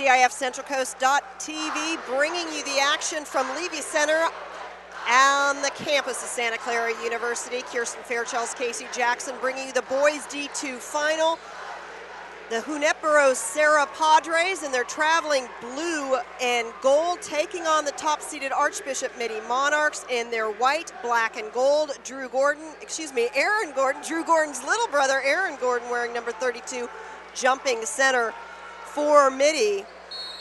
CIFCentralCoast.tv bringing you the action from Leavey Center on the campus of Santa Clara University. Kirsten Fairchilds, Casey Jackson bringing you the boys D2 final. The Junipero Serra Padres and their traveling blue and gold taking on the top-seeded Archbishop Mitty Monarchs in their white, black, and gold. Drew Gordon, excuse me, Aaron Gordon, Drew Gordon's little brother, Aaron Gordon, wearing number 32, jumping center for Mitty,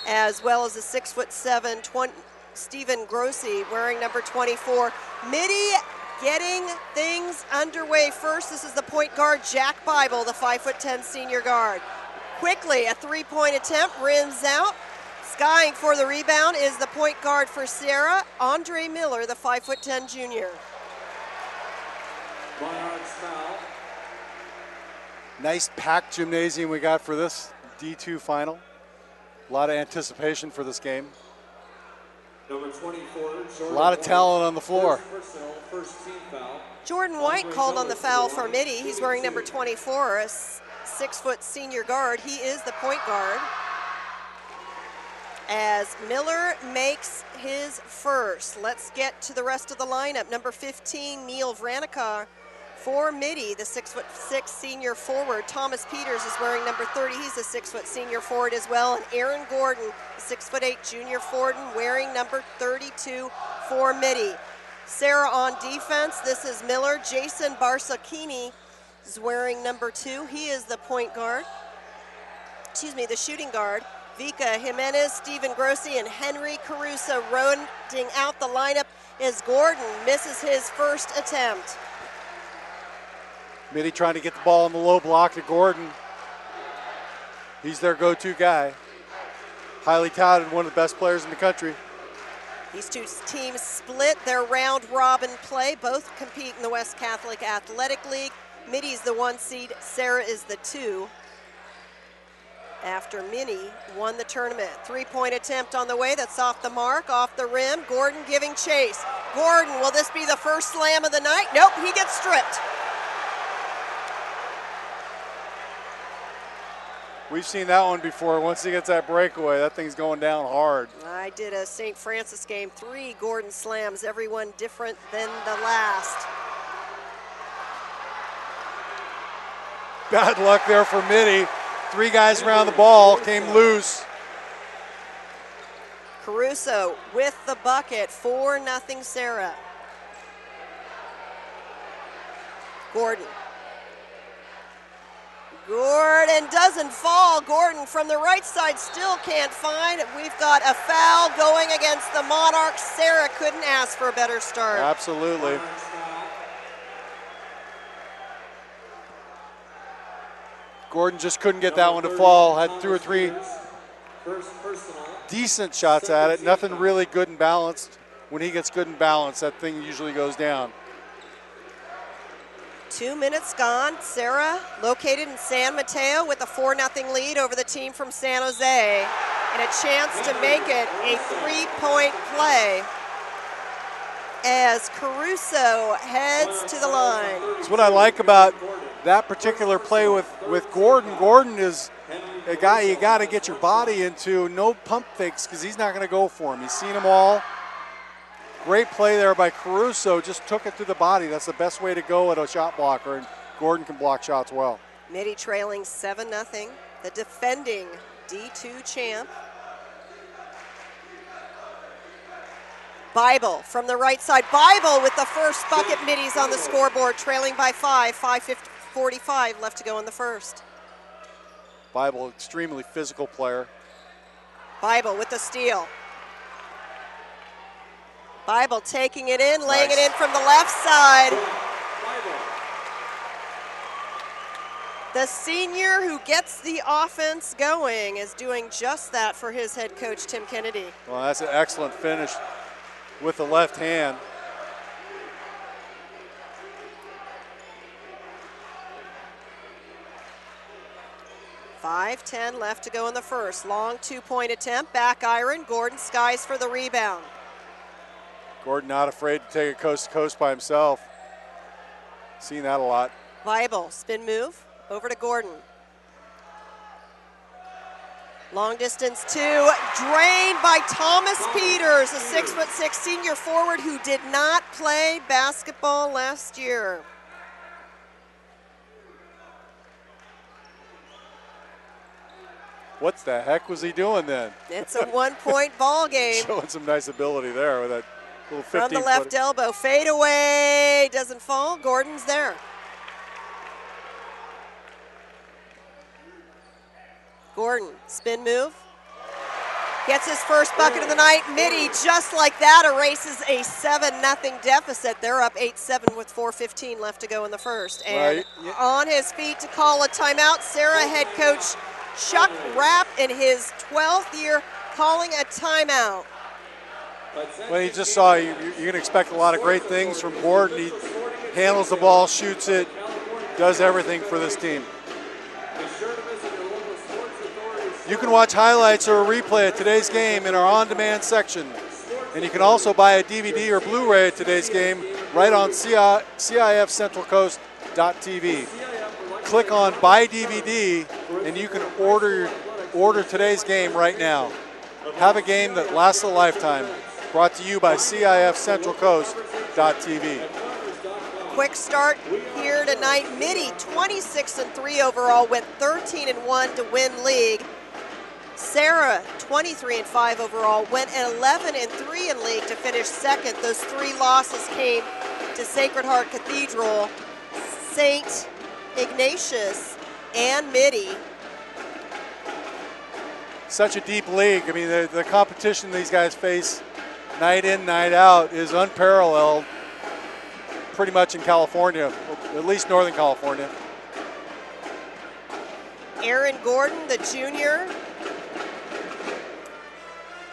as well as a six foot seven, 20, Stephen Grossi wearing number 24. Mitty getting things underway first. This is the point guard, Jack Bible, the five foot 10 senior guard. Quickly, a three point attempt, rims out. Skying for the rebound is the point guard for Serra, Andre Miller, the five foot 10 junior. Nice packed gymnasium we got for this D2 final. A lot of anticipation for this game. Number 24, A lot of talent on the floor. First personal, first team foul. Jordan White called on the foul for Mitty. He's wearing number 24, a s- six foot senior guard. He is the point guard. As Miller makes his first, let's get to the rest of the lineup. Number 15, Neil Vranica for Mitty, the six foot six senior forward. Thomas Peters is wearing number 30. He's a six foot senior forward as well. And Aaron Gordon, six foot eight junior forward, wearing number 32 for Mitty. Serra on defense. This is Miller. Jason Barsakini is wearing number two. He is the point guard. Excuse me, the shooting guard. Vika Jimenez, Stephen Grossi, and Henry Caruso rounding out the lineup as Gordon misses his first attempt. Mitty trying to get the ball in the low block to Gordon. He's their go-to guy. Highly touted, one of the best players in the country. These two teams split their round robin play. Both compete in the West Catholic Athletic League. Mitty's the one seed, Serra is the two. After Mitty won the tournament. Three point attempt on the way. That's off the mark, off the rim. Gordon giving chase. Gordon, will this be the first slam of the night? Nope, he gets stripped. We've seen that one before. Once he gets that breakaway, that thing's going down hard. I did a St. Francis game, three Gordon slams, everyone different than the last. Bad luck there for Mitty. Three guys around the ball came loose. Caruso with the bucket, 4 nothing Serra. Gordon. Gordon doesn't fall. Gordon from the right side still can't find. We've got a foul going against the Monarchs. Serra couldn't ask for a better start. Absolutely. Gordon just couldn't get that one to fall. Had two or three decent shots at it. Nothing really good and balanced. When he gets good and balanced, that thing usually goes down. Two minutes gone. Serra located in San Mateo with a 4 0 lead over the team from San Jose and a chance to make it a three point play as Caruso heads to the line. It's what I like about that particular play with, with Gordon. Gordon is a guy you got to get your body into. No pump fakes because he's not going to go for him. He's seen them all. Great play there by Caruso. Just took it to the body. That's the best way to go at a shot blocker, and Gordon can block shots well. Mitty trailing 7 0. The defending D2 champ. Bible from the right side. Bible with the first bucket. Mitty's on the scoreboard, trailing by five. 5.45 left to go in the first. Bible, extremely physical player. Bible with the steal. Bible taking it in, laying it in from the left side. The senior who gets the offense going is doing just that for his head coach, Tim Kennedy. Well, that's an excellent finish with the left hand. Five ten left to go in the first. Long two point attempt. Back iron. Gordon skies for the rebound. Gordon not afraid to take it coast to coast by himself. Seen that a lot. Bible spin move over to Gordon. Long distance two, drained by Thomas Peters, a six foot six senior forward who did not play basketball last year. What the heck was he doing then? It's a one point ball game. Showing some nice ability there with that little 15 From the left elbow, fade away, doesn't fall. Gordon's there. Gordon, spin move. Gets his first bucket of the night. Mitty, just like that, erases a 7 0 deficit. They're up 8 7 with 4.15 left to go in the first. And Right, on his feet to call a timeout, Serra head coach Chuck Rapp in his 12th year calling a timeout. When he just saw you, you can expect a lot of great things from Gordon. He handles the ball, shoots it, does everything for this team. You can watch highlights or a replay of today's game in our on-demand section. And you can also buy a DVD or Blu-ray of today's game right on CI, CIFCentralCoast.tv. Click on Buy DVD and you can order order today's game right now. Have a game that lasts a lifetime. Brought to you by CIFCentralCoast.tv. quick start here tonight. Mitty 26 and 3 overall, went 13 and 1 to win league. Serra 23 and 5 overall, went 11 and 3 in league to finish second. Those three losses came to Sacred Heart Cathedral, St. Ignatius, and Mitty. Such a deep league. I mean, the, the competition these guys face night in, night out is unparalleled pretty much in California, at least Northern California. Aaron Gordon, the junior,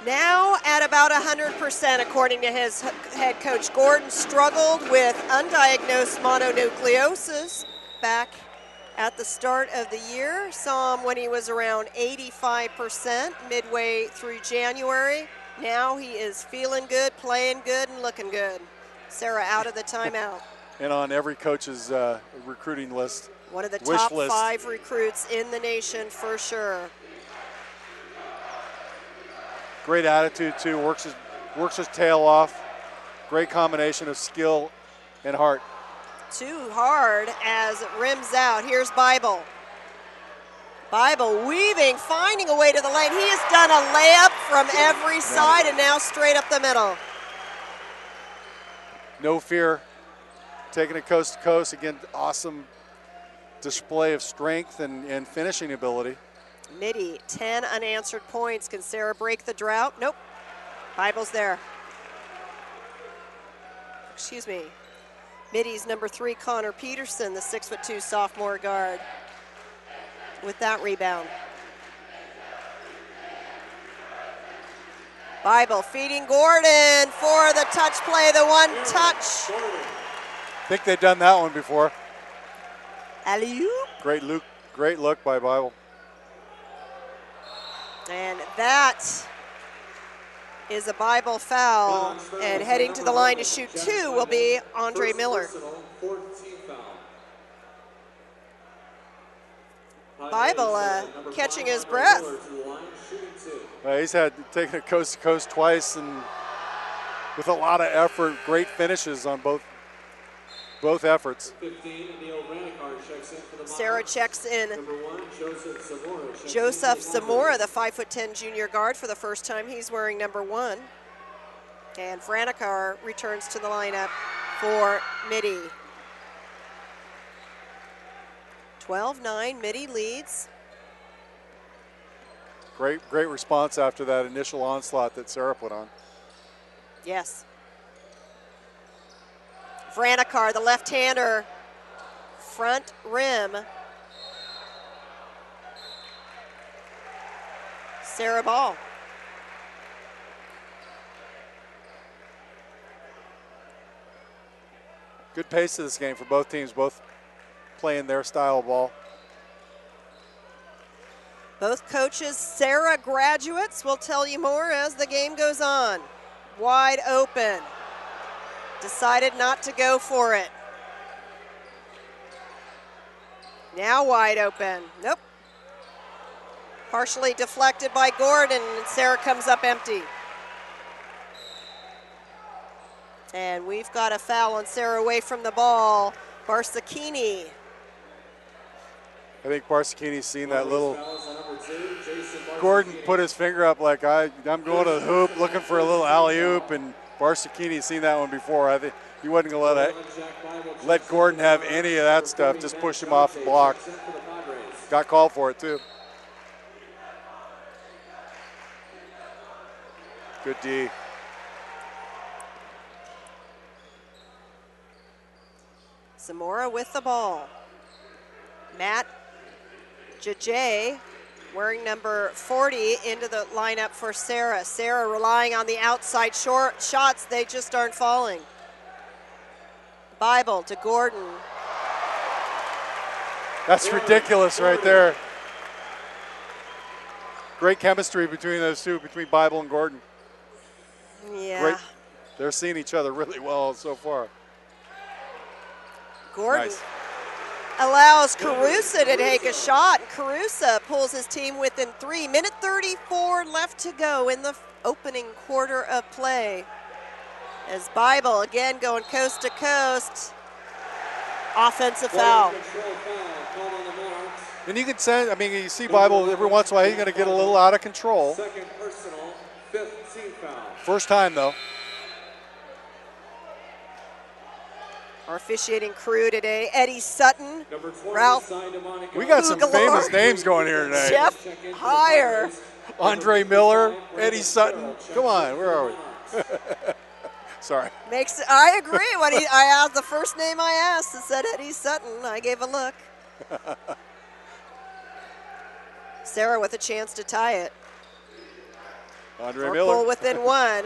now at about 100%, according to his head coach. Gordon struggled with undiagnosed mononucleosis back at the start of the year. Saw him when he was around 85% midway through January. Now he is feeling good, playing good, and looking good. Serra out of the timeout. And on every coach's uh, recruiting list. One of the top list. five recruits in the nation for sure. Great attitude too. Works his works his tail off. Great combination of skill and heart. too hard as it rims out. Here's Bible. Bible weaving, finding a way to the lane. He has done a layup from every side and now straight up the middle. No fear. Taking it coast to coast. Again, awesome display of strength and, and finishing ability. Mitty, 10 unanswered points. Can Serra break the drought? Nope. Bible's there. Excuse me. Mitty's number three, Connor Peterson, the six foot two sophomore guard, with that rebound. Bible feeding Gordon for the touch play, the one touch. I think they've done that one before. Alley oop. Great look, great look by Bible. And that is a Bible foul. And heading to the line to shoot two will be Andre First Miller. personal, fourth team foul. Bible, uh, catching his breath. Miller to the line, shooting two. Uh, he's had taken it coast to coast twice and with a lot of effort, great finishes on both both efforts. 15, checks in for the Serra checks in Number one, Joseph Zamora. checks Joseph Zamora, the 5'10 junior guard, for the first time. He's wearing number one. And Vranikar returns to the lineup for Mitty. 12 9, Mitty leads. Great, great response after that initial onslaught that Serra put on. Yes. Vranikar, the left-hander, front rim. Serra Ball. Good pace to this game for both teams, both playing their style of ball. Both coaches, Serra graduates, will tell you more as the game goes on. Wide open. Decided not to go for it. Now wide open. Nope. Partially deflected by Gordon, and Serra comes up empty. And we've got a foul on Serra away from the ball. Barsakini. I think Barsakini's seen that little. Gordon put his finger up like I, I'm going to the hoop, looking for a little alley oop, and Barsakini's seen that one before. I think he wasn't going to let let Gordon have any of that stuff. Just push him off the block. Got called for it too. Good D. Zamora with the ball. Matt Jaj wearing number 40 into the lineup for Serra. Serra relying on the outside short shots, they just aren't falling. Bible to Gordon. That's ridiculous right there. Great chemistry between those two, between Bible and Gordon. Yeah. Great. They're seeing each other really well so far. Gordon Nice. Allows Caruso to take a shot. and Caruso pulls his team within three. Minute 34 left to go in the opening quarter of play. As Bible again going coast to coast. Offensive foul. Control foul called on the Monarchs. And you can say, I mean, you see Bible every once in a while, he's going to get a little out of control. Second personal, fifth team foul. First time, though. Our officiating crew today Eddie Sutton, 20 Ralph. signed to Monica. We got some Galore. famous names going here today. Jeff Check in for the Heyer. Andre Miller, Eddie Sutton. Come on, where are we? Sorry. Makes I agree. When he, I asked the first name I asked, it said Eddie Sutton. I gave a look. Serra with a chance to tie it. Andre Or Miller. pull within one.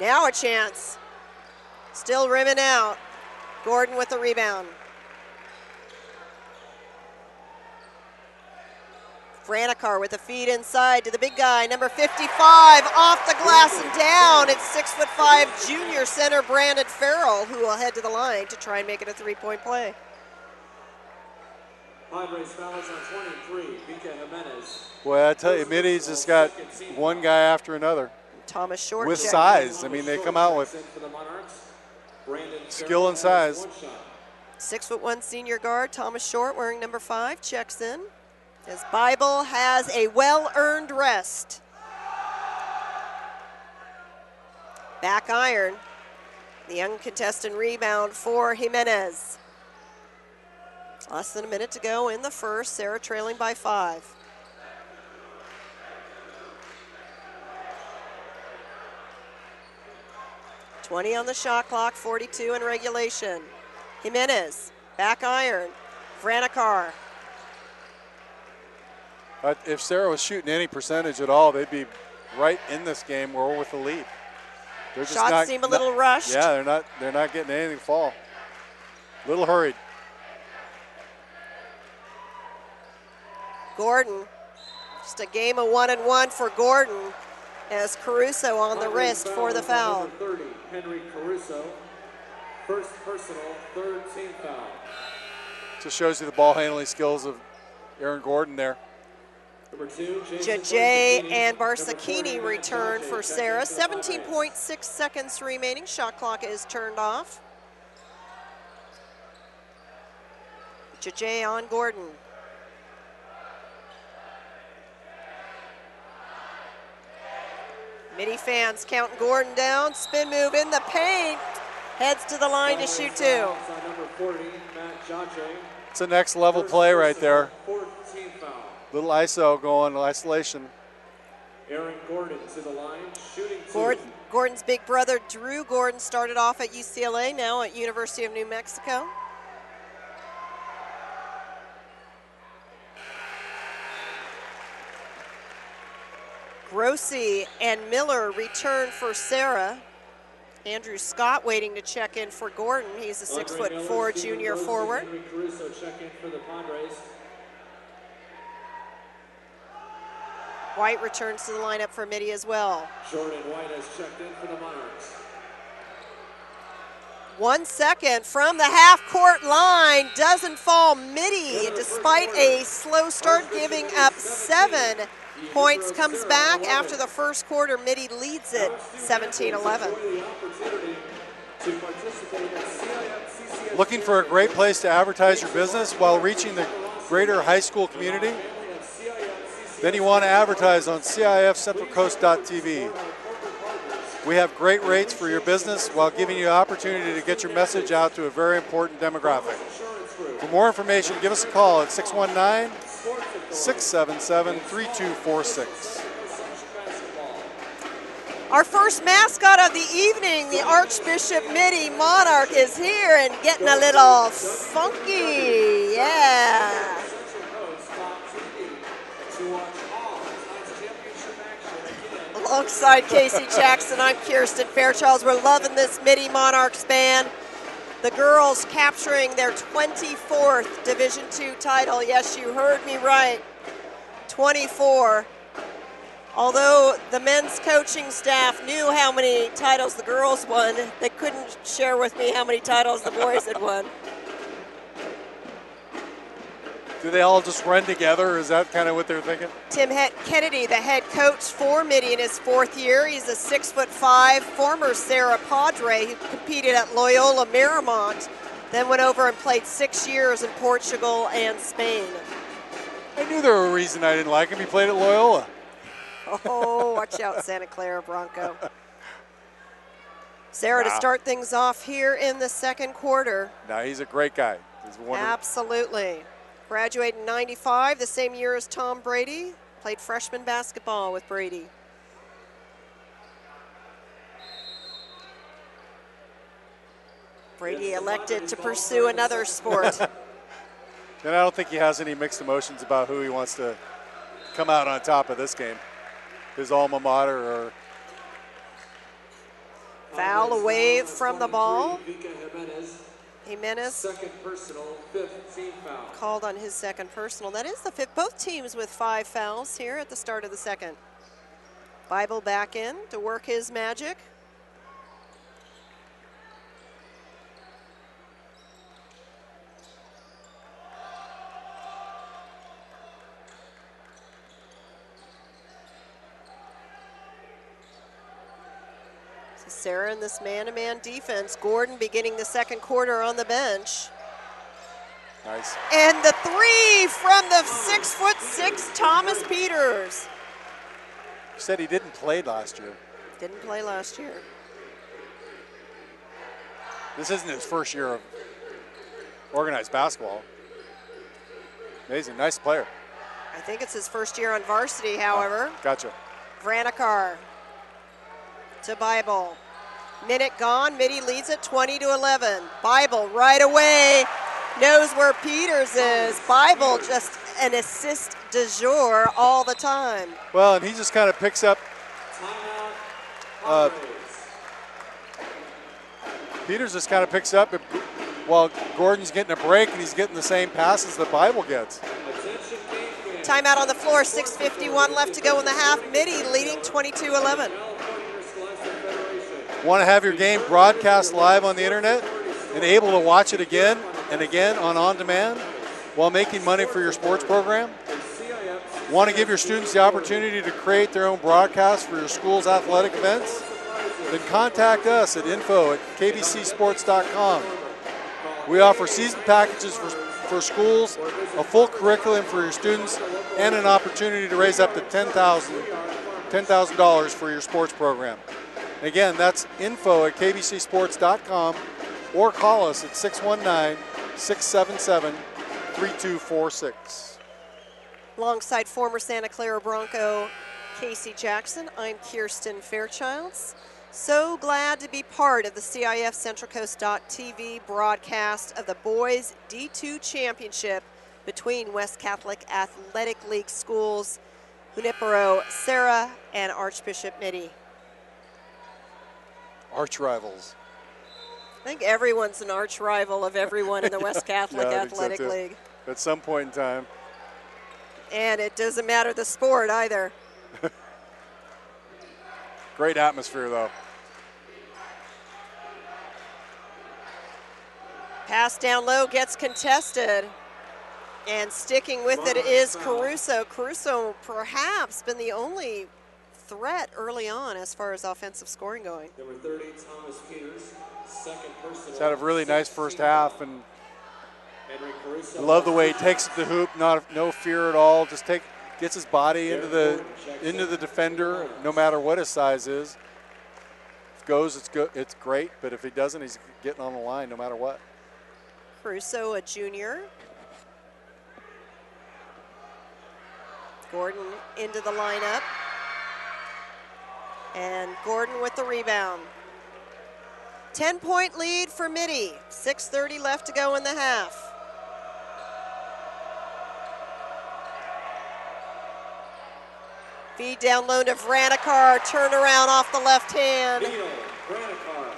Now a chance. Still rimming out. Gordon with the rebound. Vranikar with a feed inside to the big guy, number 55, off the glass and down. It's six foot five junior center Brandon Farrell who will head to the line to try and make it a three-point play. Padres fouls on 23, Mika Jimenez. Boy, I tell you, Mitty's just got one guy after another Thomas Short with check- size. I mean, they come out with Checks in for the Monarchs. Brandon Skill and size. Six foot one senior guard Thomas Short wearing number five checks in. As Bible has a well-earned rest. Back iron. The uncontested rebound for Jimenez. Less than a minute to go in the first. Serra trailing by five. Twenty on the shot clock, 42 in regulation. Jimenez, back iron. Vranikar, But if Serra was shooting any percentage at all, they'd be right in this game or with the lead. They're just Shots not, seem a not- little rushed. Yeah, they're not. They're not getting anything to fall. Little hurried. Gordon, just a game of one and one for Gordon as Caruso on the wrist for the foul. Number 30, Henry Caruso. First personal, third team foul. Just shows you the ball handling skills of Aaron Gordon there. Number two, Jason Jaj Barsakini. and Number 40, Barsakini return for Serra. for the Padres. 17.6 seconds remaining. Shot clock is turned off. Jaj on Gordon. Mitty fans counting Gordon down. Spin move in the paint. Heads to the line to shoot two. Fouls on number 40, Matt Jante. It's a next level play right there. Fourth team foul. Little ISO going, isolation. Aaron Gordon to the line, shooting two. Gordon, Gordon's big brother Drew Gordon started off at UCLA, now at University of New Mexico. Grossi and Miller return for Serra. Andrew Scott waiting to check in for Gordon. He's a six Andre foot Miller, four Stephen junior forward. Caruso check in for the Padres. White returns to the lineup for Mitty as well. Jordan White has checked in for the Monarchs. One second from the half court line doesn't fall Mitty despite a slow start, giving up seven points. Comes back after the first quarter. Mitty leads it 17 11. Looking for a great place to advertise your business while reaching the greater high school community? Then you want to advertise on CIFCentralCoast.tv. We have great rates for your business while giving you opportunity to get your message out to a very important demographic. For more information, give us a call at 619 677 3246. Our first mascot of the evening, the Archbishop Mitty Monarch, is here and getting a little funky. Yeah. Alongside Casey Jackson, I'm Kirsten Fairchild. We're loving this Mitty Monarchs band. The girls capturing their 24th Division II title. Yes, you heard me right. 24. Although the men's coaching staff knew how many titles the girls won, they couldn't share with me how many titles the boys had won. Do they all just run together? Is that kind of what they're thinking? Tim Kennedy, the head coach for Mitty in his fourth year. He's a six foot five former Serra Padre who competed at Loyola Marymount, then went over and played six years in Portugal and Spain. I knew there was a reason I didn't like him. He played at Loyola. Oh, watch out, Santa Clara Bronco. Serra wow. to start things off here in the second quarter. Now he's a great guy. He's wonderful. Absolutely. Graduated in 95, the same year as Tom Brady. Played freshman basketball with Brady. Brady elected to pursue another sport. and I don't think he has any mixed emotions about who he wants to come out on top of this game. His alma mater or foul away from the ball. Jimenez second personal, fifth team foul. Called on his second personal. That is the fifth. Both teams with five fouls here at the start of the second. Bible back in to work his magic. Serra in this man-to-man -man defense. Gordon beginning the second quarter on the bench. Nice. And the three from the six foot six Thomas Peters. You said he didn't play last year. Didn't play last year. This isn't his first year of organized basketball. Amazing, nice player. I think it's his first year on varsity, however. Oh, gotcha. Vranikar to Bible. Minute gone. Mitty leads it 20 to 11. Bible right away knows where Peters is. Bible just an assist de jour all the time. Well, and he just kind of picks up. Uh, Peters just kind of picks up while Gordon's getting a break and he's getting the same passes that Bible gets. Timeout on the floor, 6.51 left to go in the half. Mitty leading 22 11. Want to have your game broadcast live on the internet and able to watch it again and again on on demand while making money for your sports program? Want to give your students the opportunity to create their own broadcast for your school's athletic events? Then contact us at info at kbcsports.com. We offer season packages for, for schools, a full curriculum for your students, and an opportunity to raise up to $10,000 $10, for your sports program. Again, that's info at kbcsports.com or call us at 619 677 3246. Alongside former Santa Clara Bronco Casey Jackson, I'm Kirsten Fairchilds. So glad to be part of the CIF Central Coast TV broadcast of the Boys D2 Championship between West Catholic Athletic League schools, Junipero, Serra, and Archbishop Mitty arch rivals. I think everyone's an arch rival of everyone in the West Catholic yeah, Athletic so League. At some point in time. And it doesn't matter the sport either. Great atmosphere, though. Pass down low gets contested. And sticking with it is Caruso. Caruso perhaps been the only threat early on as far as offensive scoring going. Number 30, Thomas Peters. Second personal. He's had a really nice first half, and I love the way he takes it to the hoop. Not no fear at all. Just take gets his body into the into the defender, no matter what his size is. If it goes, it's good. It's great. But if he doesn't, he's getting on the line no matter what. Caruso, a junior. Gordon into the lineup. And Gordon with the rebound. 10 point lead for Mitty. 6.30 left to go in the half. Feed down low to Vranikar. Turnaround off the left hand. Neal Vranikar.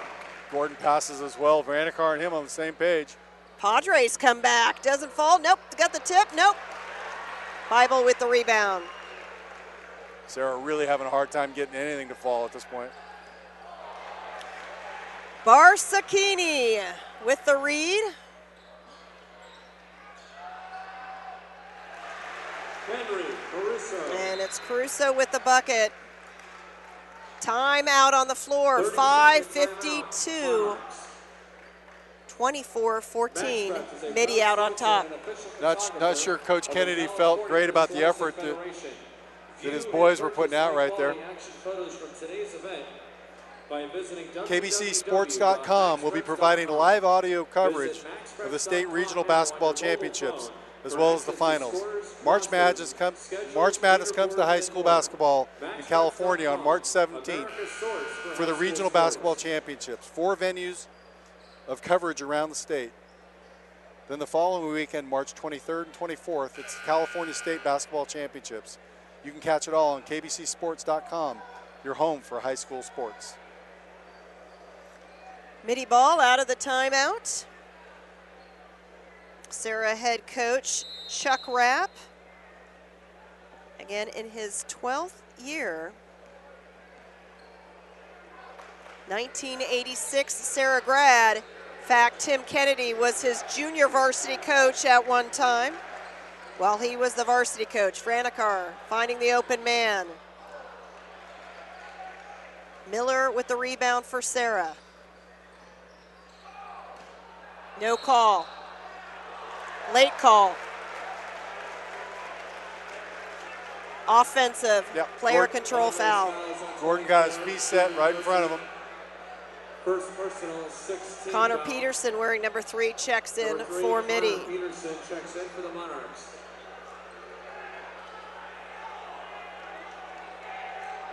Gordon passes as well. Vranikar and him on the same page. Padres come back. Doesn't fall. Nope. Got the tip. Nope. Bible with the rebound. Serra really having a hard time getting anything to fall at this point. Barsakini with the read. Henry Caruso. And it's Caruso with the bucket. Time out on the floor. 30 5.52. seconds 24-14. Mitty out on top. Not, not sure Coach Kennedy felt great about the effort that, that his boys were putting out right there. KBCSports.com will be providing live audio coverage of the state regional basketball championships as well as the finals. March Madness, March Madness comes to high school basketball in California on March 17th for the regional basketball championships. Four venues of coverage around the state. Then the following weekend, March 23rd and 24th, it's the California State Basketball Championships. You can catch it all on KBCSports.com, your home for high school sports. Mitty ball out of the timeout. Serra head coach Chuck Rapp. Again in his 12th year. 1986 Serra grad. Fact, Tim Kennedy was his junior varsity coach at one time while he was the varsity coach. Vranikar finding the open man. Miller with the rebound for Serra. No call. Late call. Offensive Yep. player Gordon- control foul. Gordon got his feet set right in front of him. First personal, 16 Connor foul. Peterson wearing number three checks in Number three, for Connor Mitty. Peterson checks in for the Monarchs.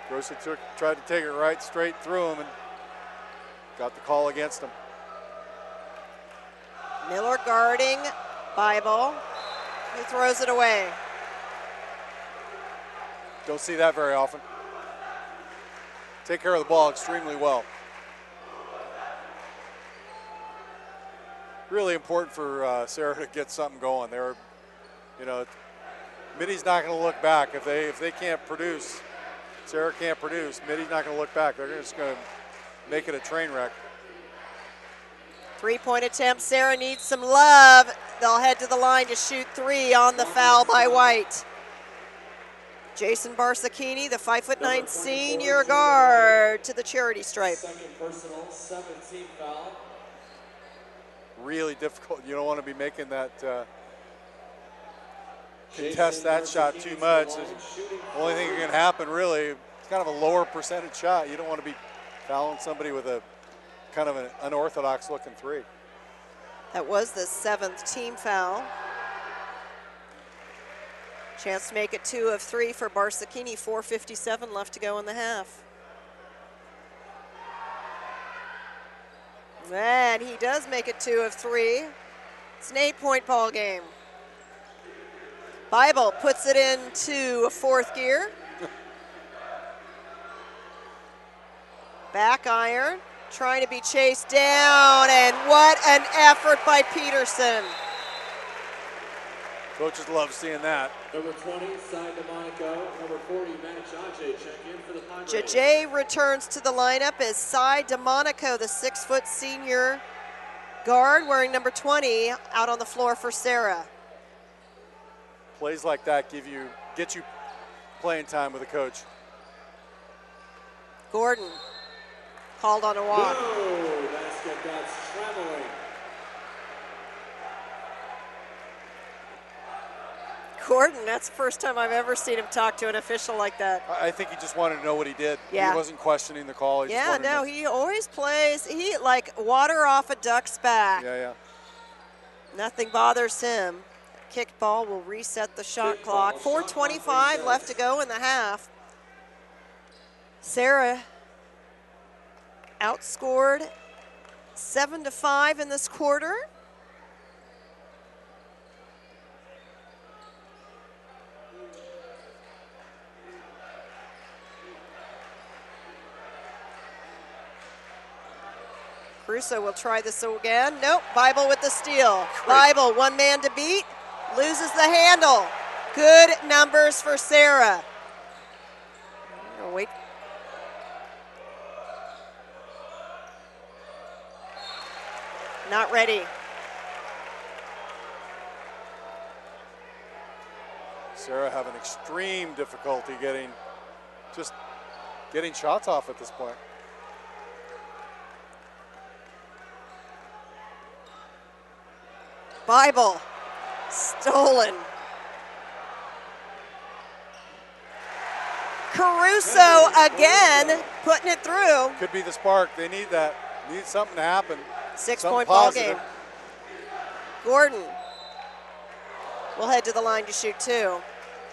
Grossi took, tried to take it right straight through him and got the call against him. Miller guarding Bible. He throws it away. Don't see that very often. Take care of the ball extremely well. Really important for uh, Serra to get something going. They're, you know, Mitty's not going to look back if they if they can't produce. Serra can't produce. Mitty's not going to look back. They're just going to make it a train wreck. Three point attempt. Serra needs some love. They'll head to the line to shoot three on the foul by White. Jason Barsakini, the five foot nine senior guard, to the charity stripe. Second personal, 17 foul. Really difficult. You don't want to be making that. Uh, contest that shot too much. The only thing that can happen really, it's kind of a lower percentage shot. You don't want to be fouling somebody with a kind of an unorthodox looking three. That was the seventh team foul. Chance to make it two of three for Barsakini. 4.57 left to go in the half. And he does make it two of three. It's an eight point ball game. Bible puts it into a fourth gear. Back iron, trying to be chased down, and what an effort by Peterson. Coaches love seeing that. Number 20, Sai DeMonico. Number 40, Matt Jaje check in for the Padres. Jaje returns to the lineup as Cy DeMonico, the six foot senior, guard wearing number 20 out on the floor for Serra. Plays like that give you get you playing time with a coach. Gordon called on a walk. No, basket that's traveling. Gordon, that's the first time I've ever seen him talk to an official like that. I I think he just wanted to know what he did. Yeah. He wasn't questioning the call. He Yeah, wanted to no, he always plays. He like water off a duck's back. Yeah, yeah. Nothing bothers him. Kicked ball will reset the shot clock. ball, 4:25 left to go in the half. Serra outscored seven to five in this quarter. Caruso will try this again. Nope. Bible with the steal. Bible, one man to beat, loses the handle. Good numbers for Serra. Wait. Not ready. Serra having extreme difficulty getting just getting shots off at this point. Bible stolen. Caruso again putting it through. Could be the spark. They need that. Need something to happen. Six Something point ball game. Gordon will head to the line to shoot two.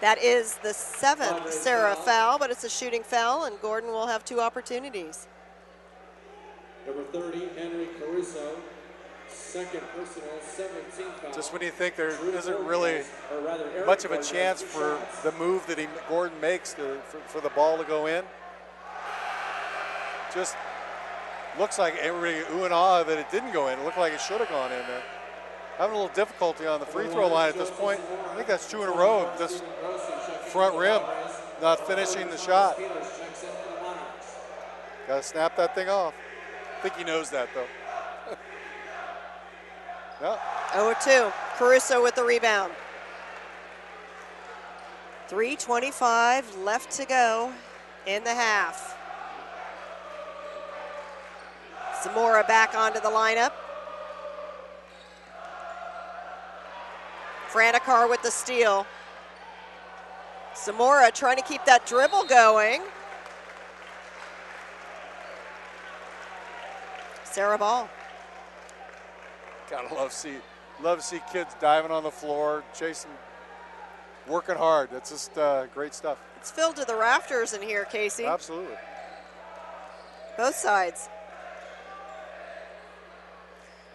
That is the seventh Serra foul. foul, but it's a shooting foul, and Gordon will have two opportunities. Number 30, Henry Caruso. Second personal, 17 foul. Just when you think there isn't really has- or rather, Eric much of a chance for the move that he Gordon makes to, for, for the ball to go in. Just looks like everybody ooh and ah that it didn't go in. It looked like it should have gone in there. Having a little difficulty on the free throw line at this point. I think that's two in a row of this front rim not finishing the shot. Peters checks in for the Monarchs. Got to snap that thing off. I think he knows that though. Yeah, 0 2. Caruso with the rebound. 3.25 left to go in the half. Zamora back onto the lineup. Vranikar with the steal. Zamora trying to keep that dribble going. Serra Ball. Gotta love see love to see kids diving on the floor, chasing, working hard. That's just uh, great stuff. It's filled to the rafters in here, Casey. Absolutely. Both sides.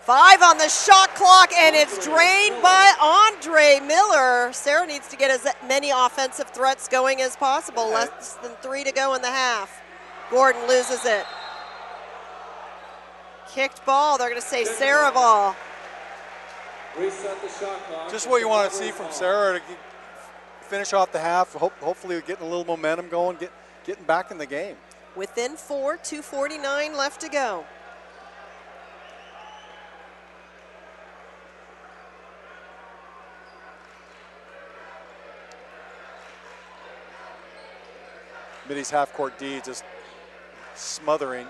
Five on the shot clock, and it's drained by Andre Miller. Serra needs to get as many offensive threats going as possible. Less than three to go in the half. Gordon loses it. Kicked ball. They're going to say Serra ball. Reset the shot clock. Just what you want to see from. Serra to finish off the half. Hope, hopefully, getting a little momentum going, get, getting back in the game. Within four, 249 left to go. Mitty's half court D just smothering.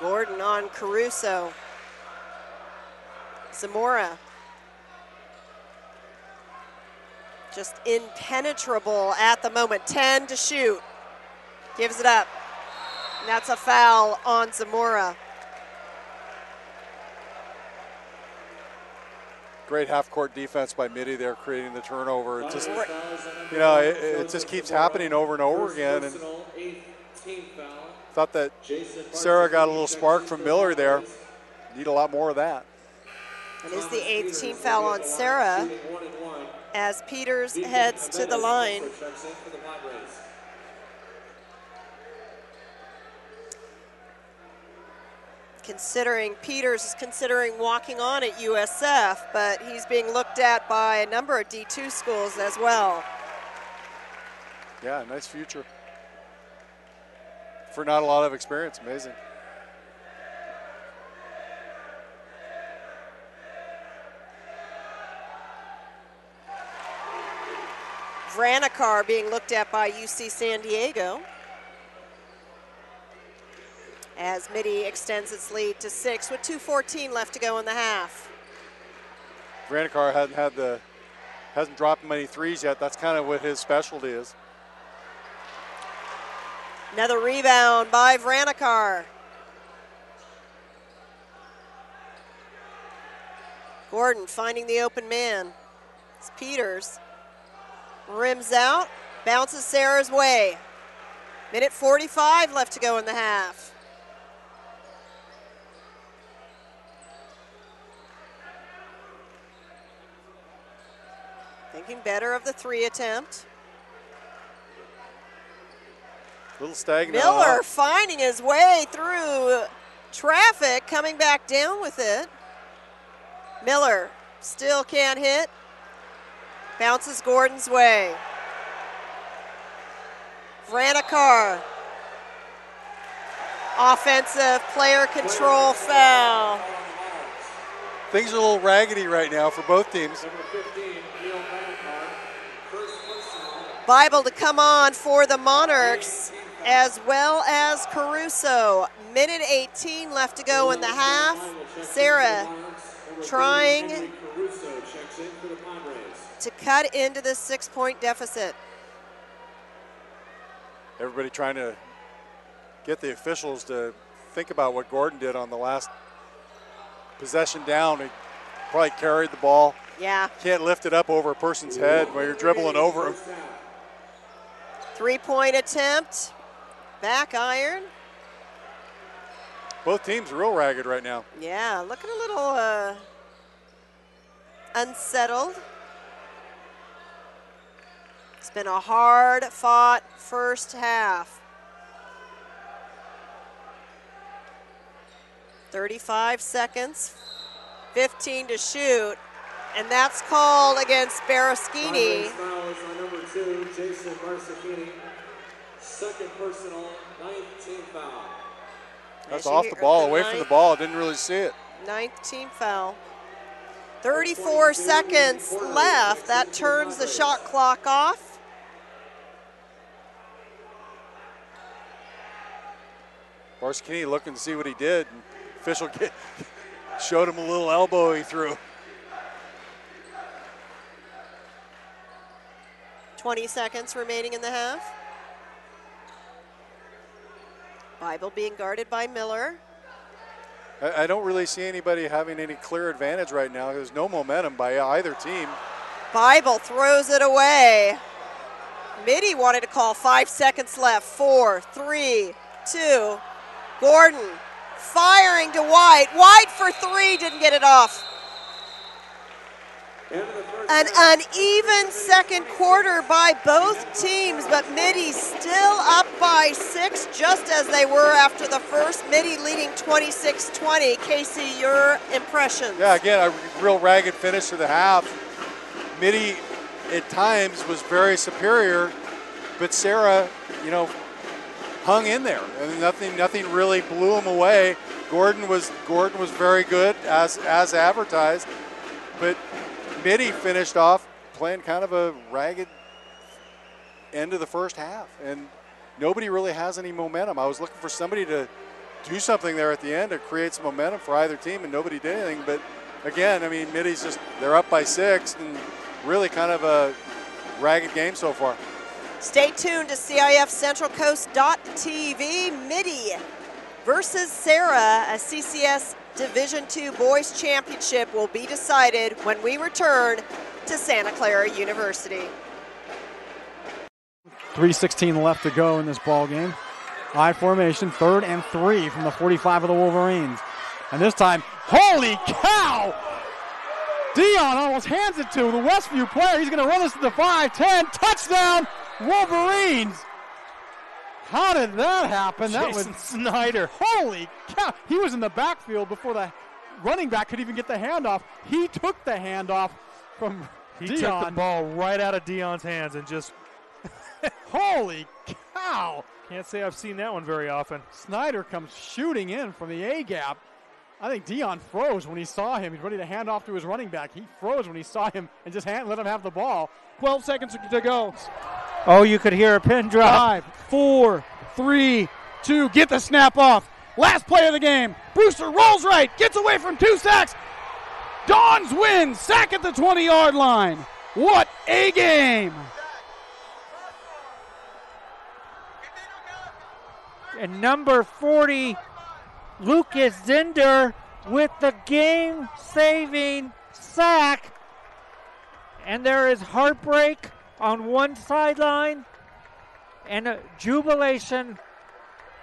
Gordon on Caruso. Zamora. Just impenetrable at the moment. 10 to shoot. Gives it up. And that's a foul on Zamora. Great half court defense by Mitty there, creating the turnover. It just, Padres fouls on you know, it, it just keeps happening over and over again. And personal, eighth team foul. thought that Serra got a little spark from Miller there. Need a lot more of that. It is the eighth team foul on Serra shooting one and one. as Peters heads to the line. also checks in for the Padres. Considering Peters is considering walking on at USF, but he's being looked at by a number of D2 schools as well. Yeah, nice future for not a lot of experience. Amazing. Vranicar being looked at by UC San Diego. As Mitty extends its lead to six with 2.14 left to go in the half. Vranicar hasn't had the, hasn't dropped many threes yet. That's kind of what his specialty is. Another rebound by Vranikar. Gordon finding the open man. It's Peters. Rims out, bounces Serra's way. Minute 45 left to go in the half. Thinking better of the three attempt. Little stagnant. Miller uh-huh. finding his way through traffic, coming back down with it. Miller still can't hit. Bounces Gordon's way. Vranikar. Offensive player control foul. Things are a little raggedy right now for both teams. 15, Neil Vranikar. First personal. Bible to come on for the Monarchs as well as Caruso. Minute 18 left to go in the half. Serra trying Caruso checks in for the Padres. to cut into the six point deficit. Everybody trying to get the officials to think about what Gordon did on the last possession down. He probably carried the ball. Yeah, Can't lift it up over a person's head while you're dribbling over him. Three point attempt. Back iron. Both teams real ragged right now. Yeah, looking a little uh, unsettled. It's been a hard fought first half. 35 seconds, 15 to shoot, and that's called against Baraschini. Second personal, ninth team foul. That's you off the ball, the away from the ninth- ball. Didn't really see it. Ninth team foul. 34 seconds left. That turns the shot clock off. Barskini looking to see what he did. And official get, showed him a little elbow he threw. 20 seconds remaining in the half. Bible being guarded by Miller. I, I don't really see anybody having any clear advantage right now. There's no momentum by either team. Bible throws it away. Mitty wanted to call five seconds left. Four, three, two. Gordon firing to White. White for three, didn't get it off. End of the first An half. uneven second quarter by both teams, but Mitty still up by six, just as they were after the first. Mitty leading 26 20. Casey, your impressions? Yeah, again, a real ragged finish to the half. Mitty at times was very superior, but Serra, you know, hung in there. and nothing, nothing really blew him away. Gordon was Gordon was very good as as advertised, but Mitty finished off playing kind of a ragged end of the first half, and nobody really has any momentum. I was looking for somebody to do something there at the end to create some momentum for either team, and nobody did anything. But again, I mean, Mitty's just they're up by six, and really kind of a ragged game so far. Stay tuned to CIF Central Coast.tv. Mitty versus Serra, a CCS Division II Boys Championship will be decided when we return to Santa Clara University. 3.16 left to go in this ball game. I formation, third and three from the 45 of the Wolverines. And this time, holy cow! Dion almost hands it to the Westview player. He's going to run this to the 5 10. Touchdown, Wolverines! How did that happen? that was Snyder. holy cow! He was in the backfield before the running back could even get the handoff. He took the handoff from He Dion. took the ball right out of Dion's hands and just Holy cow! can't say I've seen that one very often. Snyder comes shooting in from the A gap. I think Dion froze when he saw him. He's ready to hand off to his running back. He froze when he saw him and just hand, let him have the ball. 12 seconds to go. Oh, you could hear a pin drop. Five, four, three, two. Get the snap off. Last play of the game. Brewster rolls right, gets away from two sacks. Dons win. Sack at the 20 yard line. What a game! And number 40, Lucas Zinder with the game saving sack. And there is heartbreak on one sideline and a jubilation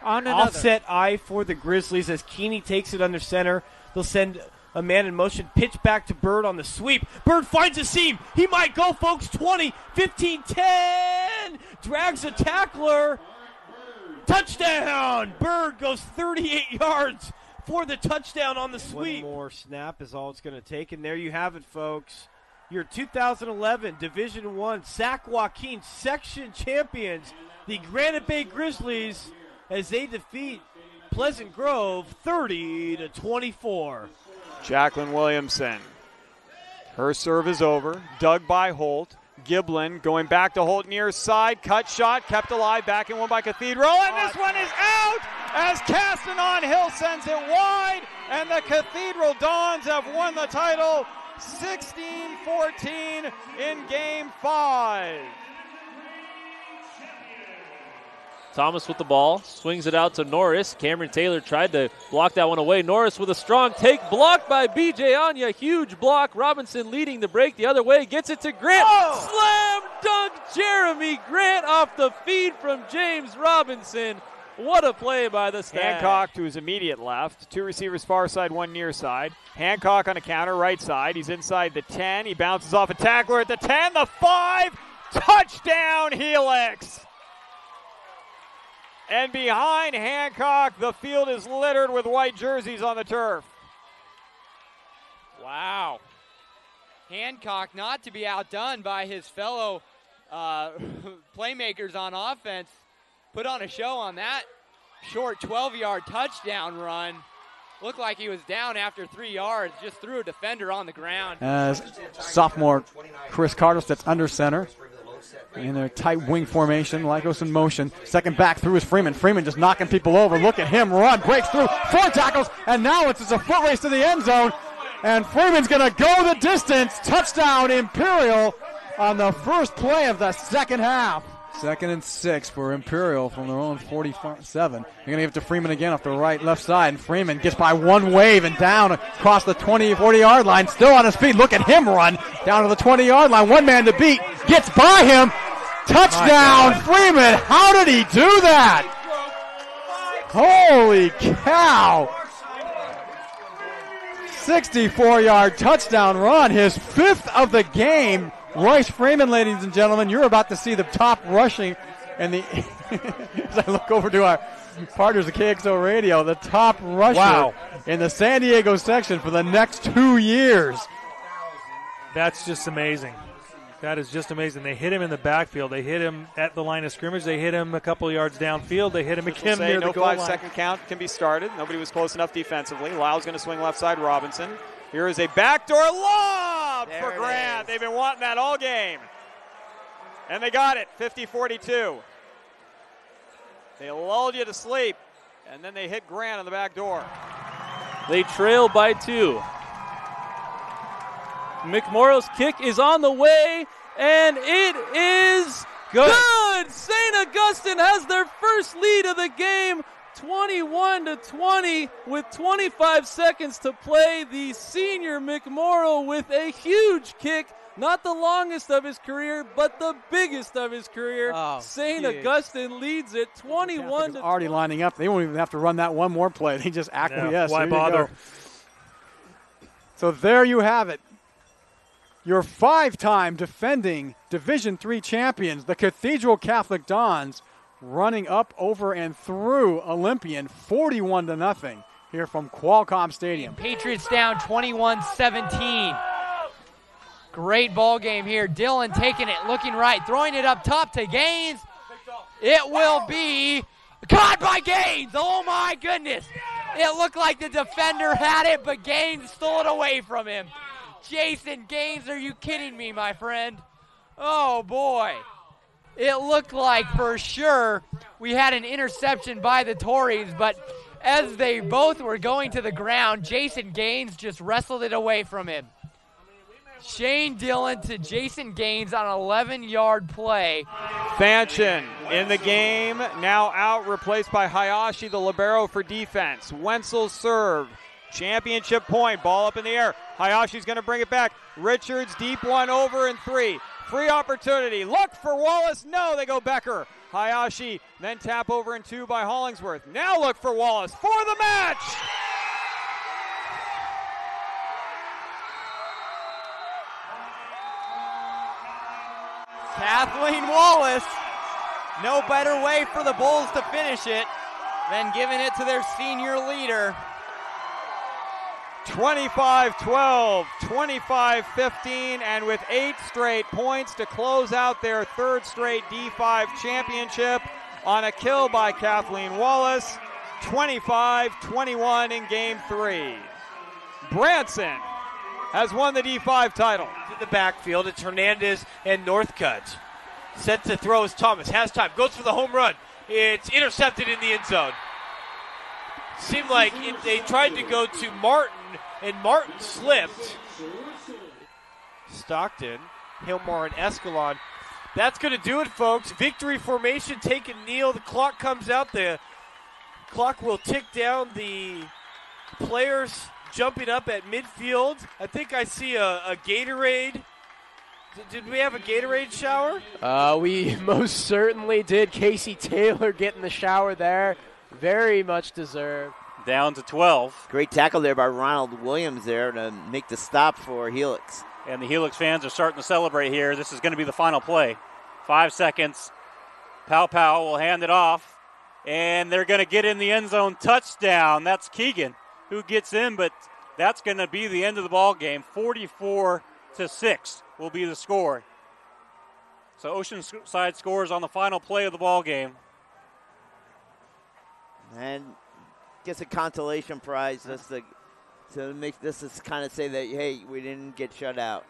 on another. Offset eye for the Grizzlies as Keeney takes it under center. They'll send a man in motion, pitch back to Bird on the sweep. Bird finds a seam. He might go, folks. 20, 15, 10. Drags a tackler. Touchdown! Bird goes 38 yards for the touchdown on the sweep. One more snap is all it's going to take, and there you have it, folks. Your 2011 Division One Sac Joaquin Section champions, the Granite Bay Grizzlies, as they defeat Pleasant Grove 30 to 24. Jacqueline Williamson. Her serve is over. Dug by Holt. Giblin going back to Holt near side. Cut shot, kept alive. Back in one by Cathedral. And this one is out as Castanon Hill sends it wide. And the Cathedral Dons have won the title 16 14 in game five. Thomas with the ball, swings it out to Norris. Cameron Taylor tried to block that one away. Norris with a strong take, blocked by BJ Anya. Huge block. Robinson leading the break the other way, gets it to Grant. Oh! Slam dunk Jeremy Grant off the feed from James Robinson. What a play by the Stag. Hancock to his immediate left. Two receivers far side, one near side. Hancock on a counter, right side. He's inside the 10. He bounces off a tackler at the 10, the 5. Touchdown, Helix. And behind Hancock, the field is littered with white jerseys on the turf. Wow. Hancock not to be outdone by his fellow uh, playmakers on offense. Put on a show on that short 12 yard touchdown run. Looked like he was down after three yards, just threw a defender on the ground. As sophomore Chris Carter sits under center in their tight wing formation. Lycos in motion. Second back through is Freeman. Freeman just knocking people over. Look at him run. Breaks through. Four tackles. And now it's just a foot race to the end zone. And Freeman's going to go the distance. Touchdown Imperial on the first play of the second half. Second and six for Imperial from their own 47. They're going to give it to Freeman again off the right, left side. And Freeman gets by one wave and down across the 20, 40 yard line. Still on his feet. Look at him run down to the 20 yard line. One man to beat. Gets by him. Touchdown, Freeman. How did he do that? Holy cow. 64 yard touchdown run. His fifth of the game. Royce Freeman, ladies and gentlemen, you're about to see the top rushing and the as I look over to our partners at KXO Radio, the top rusher Wow. in the San Diego section for the next two years. That's just amazing. That is just amazing. They hit him in the backfield. They hit him at the line of scrimmage. They hit him a couple yards downfield. They hit him We'll again near no the goal five line. second count can be started. Nobody was close enough defensively. Lyle's going to swing left side. Robinson. Here is a backdoor lob There for Grant. is. They've been wanting that all game. And they got it 50 42. They lulled you to sleep, and then they hit Grant on the back door. They trail by two. McMorrow's kick is on the way, and it is good. St. Augustine has their first lead of the game, 21 to 20, with 25 seconds to play. The senior McMorrow with a huge kick. Not the longest of his career, but the biggest of his career. Oh, St. huge. Augustine leads it 21 to already lining up. They won't even have to run that one more play. They just acquiesce. why Here you bother? So there you have it. Your five-time defending Division Three champions, the Cathedral Catholic Dons, running up over and through Olympian, 41 to nothing, here from Qualcomm Stadium. Patriots down 21 17. Great ball game here. Dylan taking it, looking right, throwing it up top to Gaines. It will be caught by Gaines. Oh my goodness. It looked like the defender had it, but Gaines stole it away from him. Jason Gaines, are you kidding me, my friend? Oh boy. It looked like for sure we had an interception by the Tories, but as they both were going to the ground, Jason Gaines just wrestled it away from him. Shane Dillon to Jason Gaines on an 11 yard play. Fanchon in the game, now out, replaced by Hayashi, the libero for defense. Wenzel serve. Championship point, ball up in the air. Hayashi's going to bring it back. Richards deep one over and three. Free opportunity. Look for Wallace. No, they go Becker. Hayashi then tap over and two by Hollingsworth. Now look for Wallace for the match. Kathleen Wallace. No better way for the Bulls to finish it than giving it to their senior leader. 25 12, 25 15, and with eight straight points to close out their third straight D5 championship on a kill by Kathleen Wallace. 25 21 in game three. Branson has won the D5 title. To the backfield, it's Hernandez and Northcutt. Set to throw is Thomas. Has time. Goes for the home run. It's intercepted in the end zone. Seemed like it, they tried to go to Martin, and Martin slipped. Stockton, Hilmar, and Escalon. That's going to do it, folks. Victory formation, take a kneel. The clock comes out. The clock will tick down. The players jumping up at midfield. I think I see a, a Gatorade. Did, did we have a Gatorade shower? Uh, we most certainly did. Casey Taylor getting the shower there. Very much deserved. Down to 12. Great tackle there by Ronald Williams there to make the stop for Helix. And the Helix fans are starting to celebrate here. This is going to be the final play. Five seconds. Pow Pow will hand it off. And they're going to get in the end zone touchdown. That's Keegan who gets in, but that's going to be the end of the ball game. 44 to 6 will be the score. So Oceanside scores on the final play of the ball game. And gets a consolation prize just to, to make this is kind of say that hey, we didn't get shut out.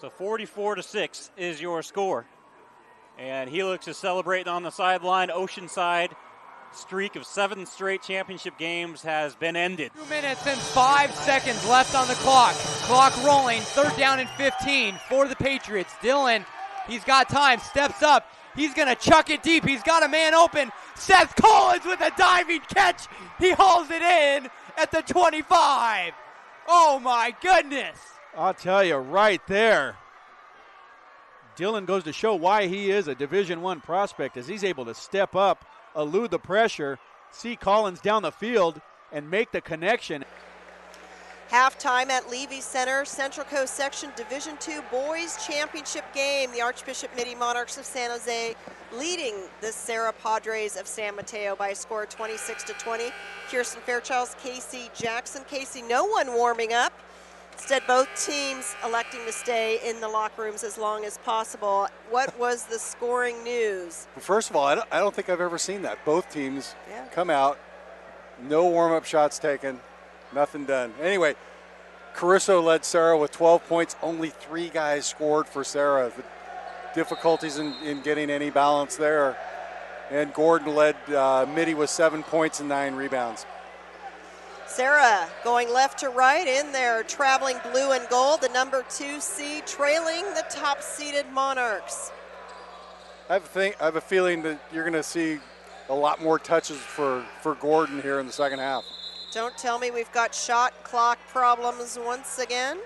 So 44 to 6 is your score. And Helix is celebrating on the sideline. Oceanside streak of seven straight championship games has been ended. Two minutes and five seconds left on the clock. Clock rolling. Third down and 15 for the Patriots. Dylan, he's got time. Steps up. He's going to chuck it deep. He's got a man open. Seth Collins with a diving catch. He hauls it in at the 25. Oh my goodness. I'll tell you right there. Dylan goes to show why he is a Division One prospect as he's able to step up, elude the pressure, see Collins down the field, and make the connection. Halftime at Leavey Center, Central Coast Section Division II Boys Championship game. The Archbishop Mitty Monarchs of San Jose leading the Serra Padres of San Mateo by a score of 26 to 20. Kirsten Fairchilds, Casey Jackson. Casey, no one warming up. Instead, both teams electing to stay in the locker rooms as long as possible. What was the scoring news? First of all, I don't, I don't think I've ever seen that. Both teams Yeah. come out, no warm up shots taken, nothing done. Anyway, Caruso led Serra with 12 points. Only three guys scored for Serra. The difficulties in, in getting any balance there. And Gordon led uh, Mitty with seven points and nine rebounds. Serra going left to right in there, traveling blue and gold, the number two seed trailing the top seeded Monarchs. I have a, thing, I have a feeling that you're going to see a lot more touches for, for Gordon here in the second half. Don't tell me we've got shot clock problems once again.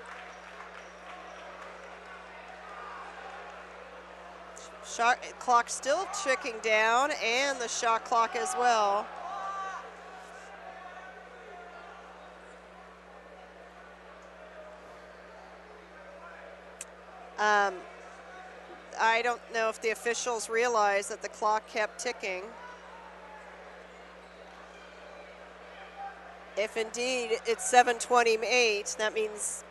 Shot clock still ticking down, and the shot clock as well. Um, I don't know if the officials realized that the clock kept ticking. If indeed it's 728, that means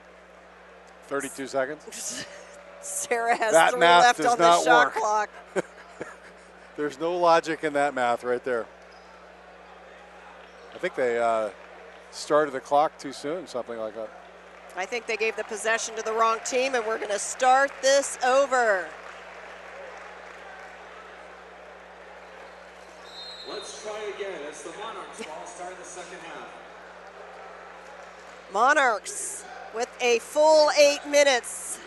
32 seconds. Serra has That three math left does on the not shot work. clock. There's no logic in that math right there. I think they uh, started the clock too soon, something like that. I think they gave the possession to the wrong team, and we're going to start this over. Let's try again. It's the Monarchs ball starting the second half. Monarchs with a full eight minutes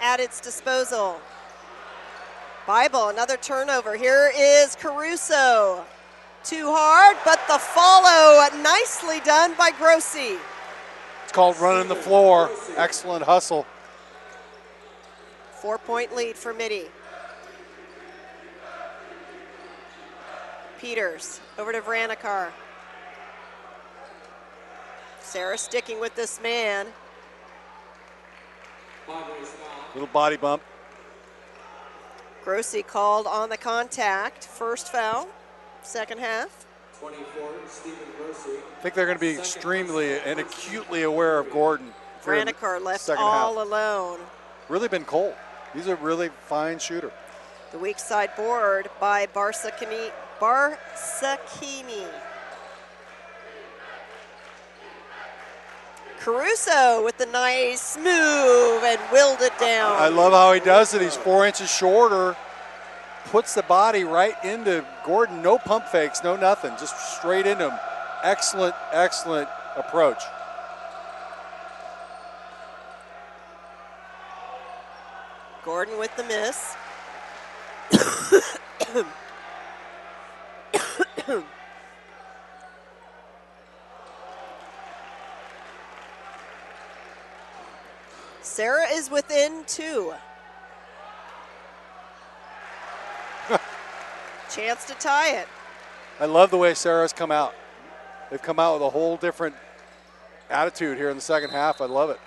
at its disposal. Bible, another turnover. Here is Caruso. Too hard, but the follow nicely done by Grossi. It's called running the floor. Excellent hustle. Four point lead for Mitty. Peters over to Vranikar. Serra sticking with this man. Little body bump. Grossi called on the contact. First foul, second half. 24, Stephen Grossi. I think they're going to be extremely and acutely aware of Gordon. for left all half. alone. Really been cold. He's a really fine shooter. The weak side board by Barsakini. Barsakini. Caruso with the nice move and willed it down. I love how he does it. He's four inches shorter, puts the body right into Gordon. No pump fakes, no nothing, just straight into him. Excellent, excellent approach. Gordon with the miss. Serra is within two. Chance to tie it. I love the way Serra's come out. They've come out with a whole different attitude here in the second half. I love it.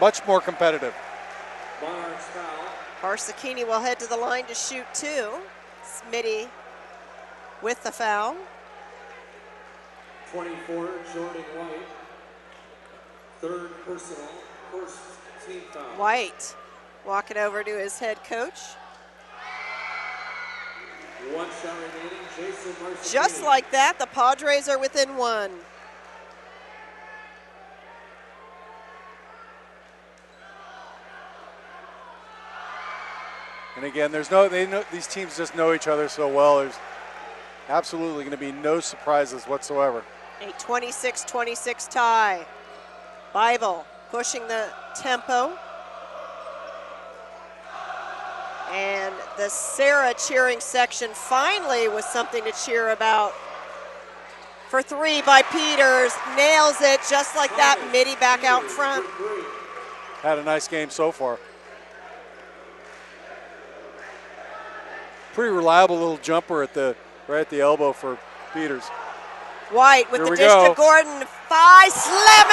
Much more competitive. Monarchs. Barsakini will head to the line to shoot two. Smitty with the foul. 24, Jordan White. Third personal, first team foul. White walking over to his head coach. One shot remaining, Jason. Just like that, the Padres are within one. And again, there's no they know these teams just know each other so well. There's absolutely going to be no surprises whatsoever. A 26 26 tie. Bible pushing the tempo. And the Serra cheering section finally was something to cheer about. For three by Peters. Nails it just like that. Mitty back out front. Had a nice game so far. Pretty reliable little jumper at the right at the elbow for Peters. White with Here the dish go. to Gordon. Five slam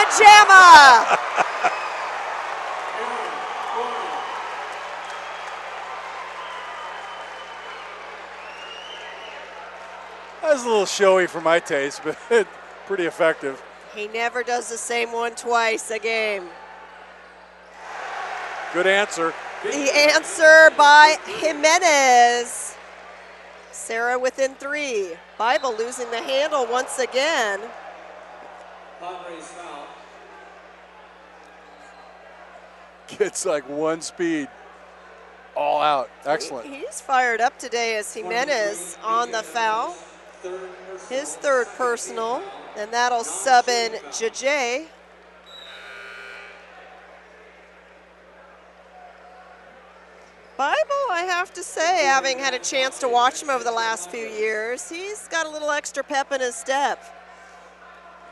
was a little showy for my taste, but pretty effective. he never does the same one twice a game. Good answer. The answer by Jimenez. Serra within three. Bible losing the handle once again. It's like one speed, all out. Excellent. He's fired up today as Jimenez on the foul. His third personal, and that'll sub in JJ. Bible, I have to say, having had a chance to watch him over the last few years, he's got a little extra pep in his step.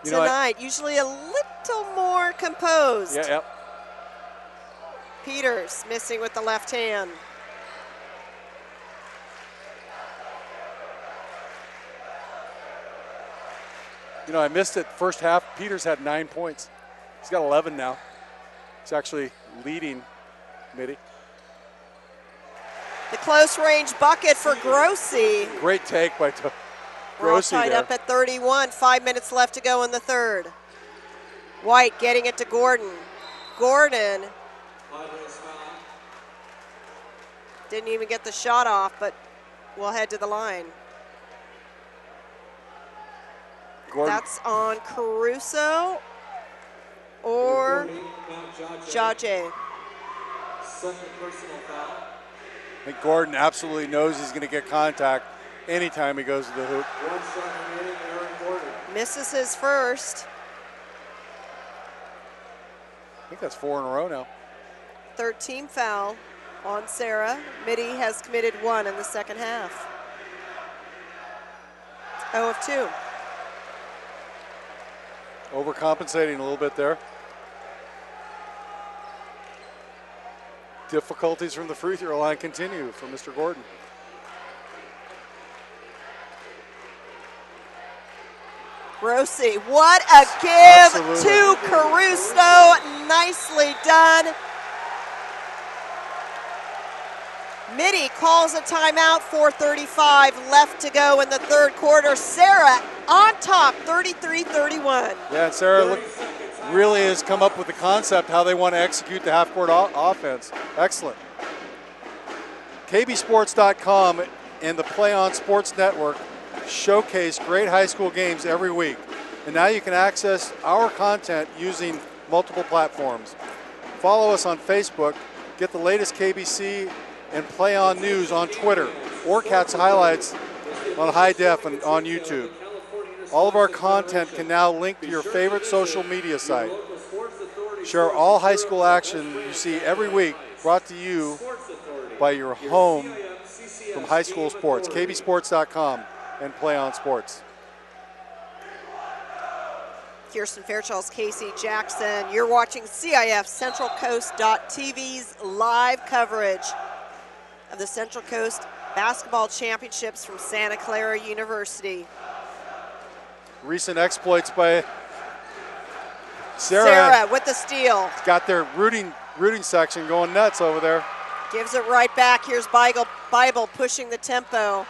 You Tonight, usually a little more composed. Yeah, yep. Peters missing with the left hand. You know, I missed it first half. Peters had nine points. He's got 11 now. He's actually leading Mitty. The close range bucket for Grossi. Great take by to- We're all Grossi tied there. up at 31. Five minutes left to go in the third. White getting it to Gordon. Gordon didn't even get the shot off, but we'll head to the line. Gordon. That's on Caruso or Jaje. Second. I think Gordon absolutely knows he's going to get contact anytime he goes to the hoop. One shot remaining, Aaron Gordon. Misses his first. I think that's four in a row now. Third team foul on Serra. Mitty has committed one in the second half. 0 of 2. Overcompensating a little bit there. Difficulties from the free throw line continue for Mr. Gordon. Rossi, what a give Absolutely. to Caruso. Nicely done. Mitty calls a timeout, 4.35 left to go in the third quarter. Serra on top, 33 31. Yeah, Serra look, really has come up with the concept how they want to execute the half court o- offense. Excellent. KBCSports.com and the Play On Sports Network showcase great high school games every week. And now you can access our content using multiple platforms. Follow us on Facebook, get the latest KBC and Play On News on Twitter, or catch highlights on high def and on YouTube. All of our content can now link to your favorite social media site. Share all high school action you see every week brought to you by your home from high school sports, kbcsports.com and Play On Sports. Kirsten Fairchild's Casey Jackson. You're watching CIF Central Coast.tv's live coverage of the Central Coast Basketball Championships from Santa Clara University. Recent exploits by Serra, Serra with the steal. got their rooting rooting section going nuts over there. Gives it right back. Here's Bible, Bible pushing the tempo.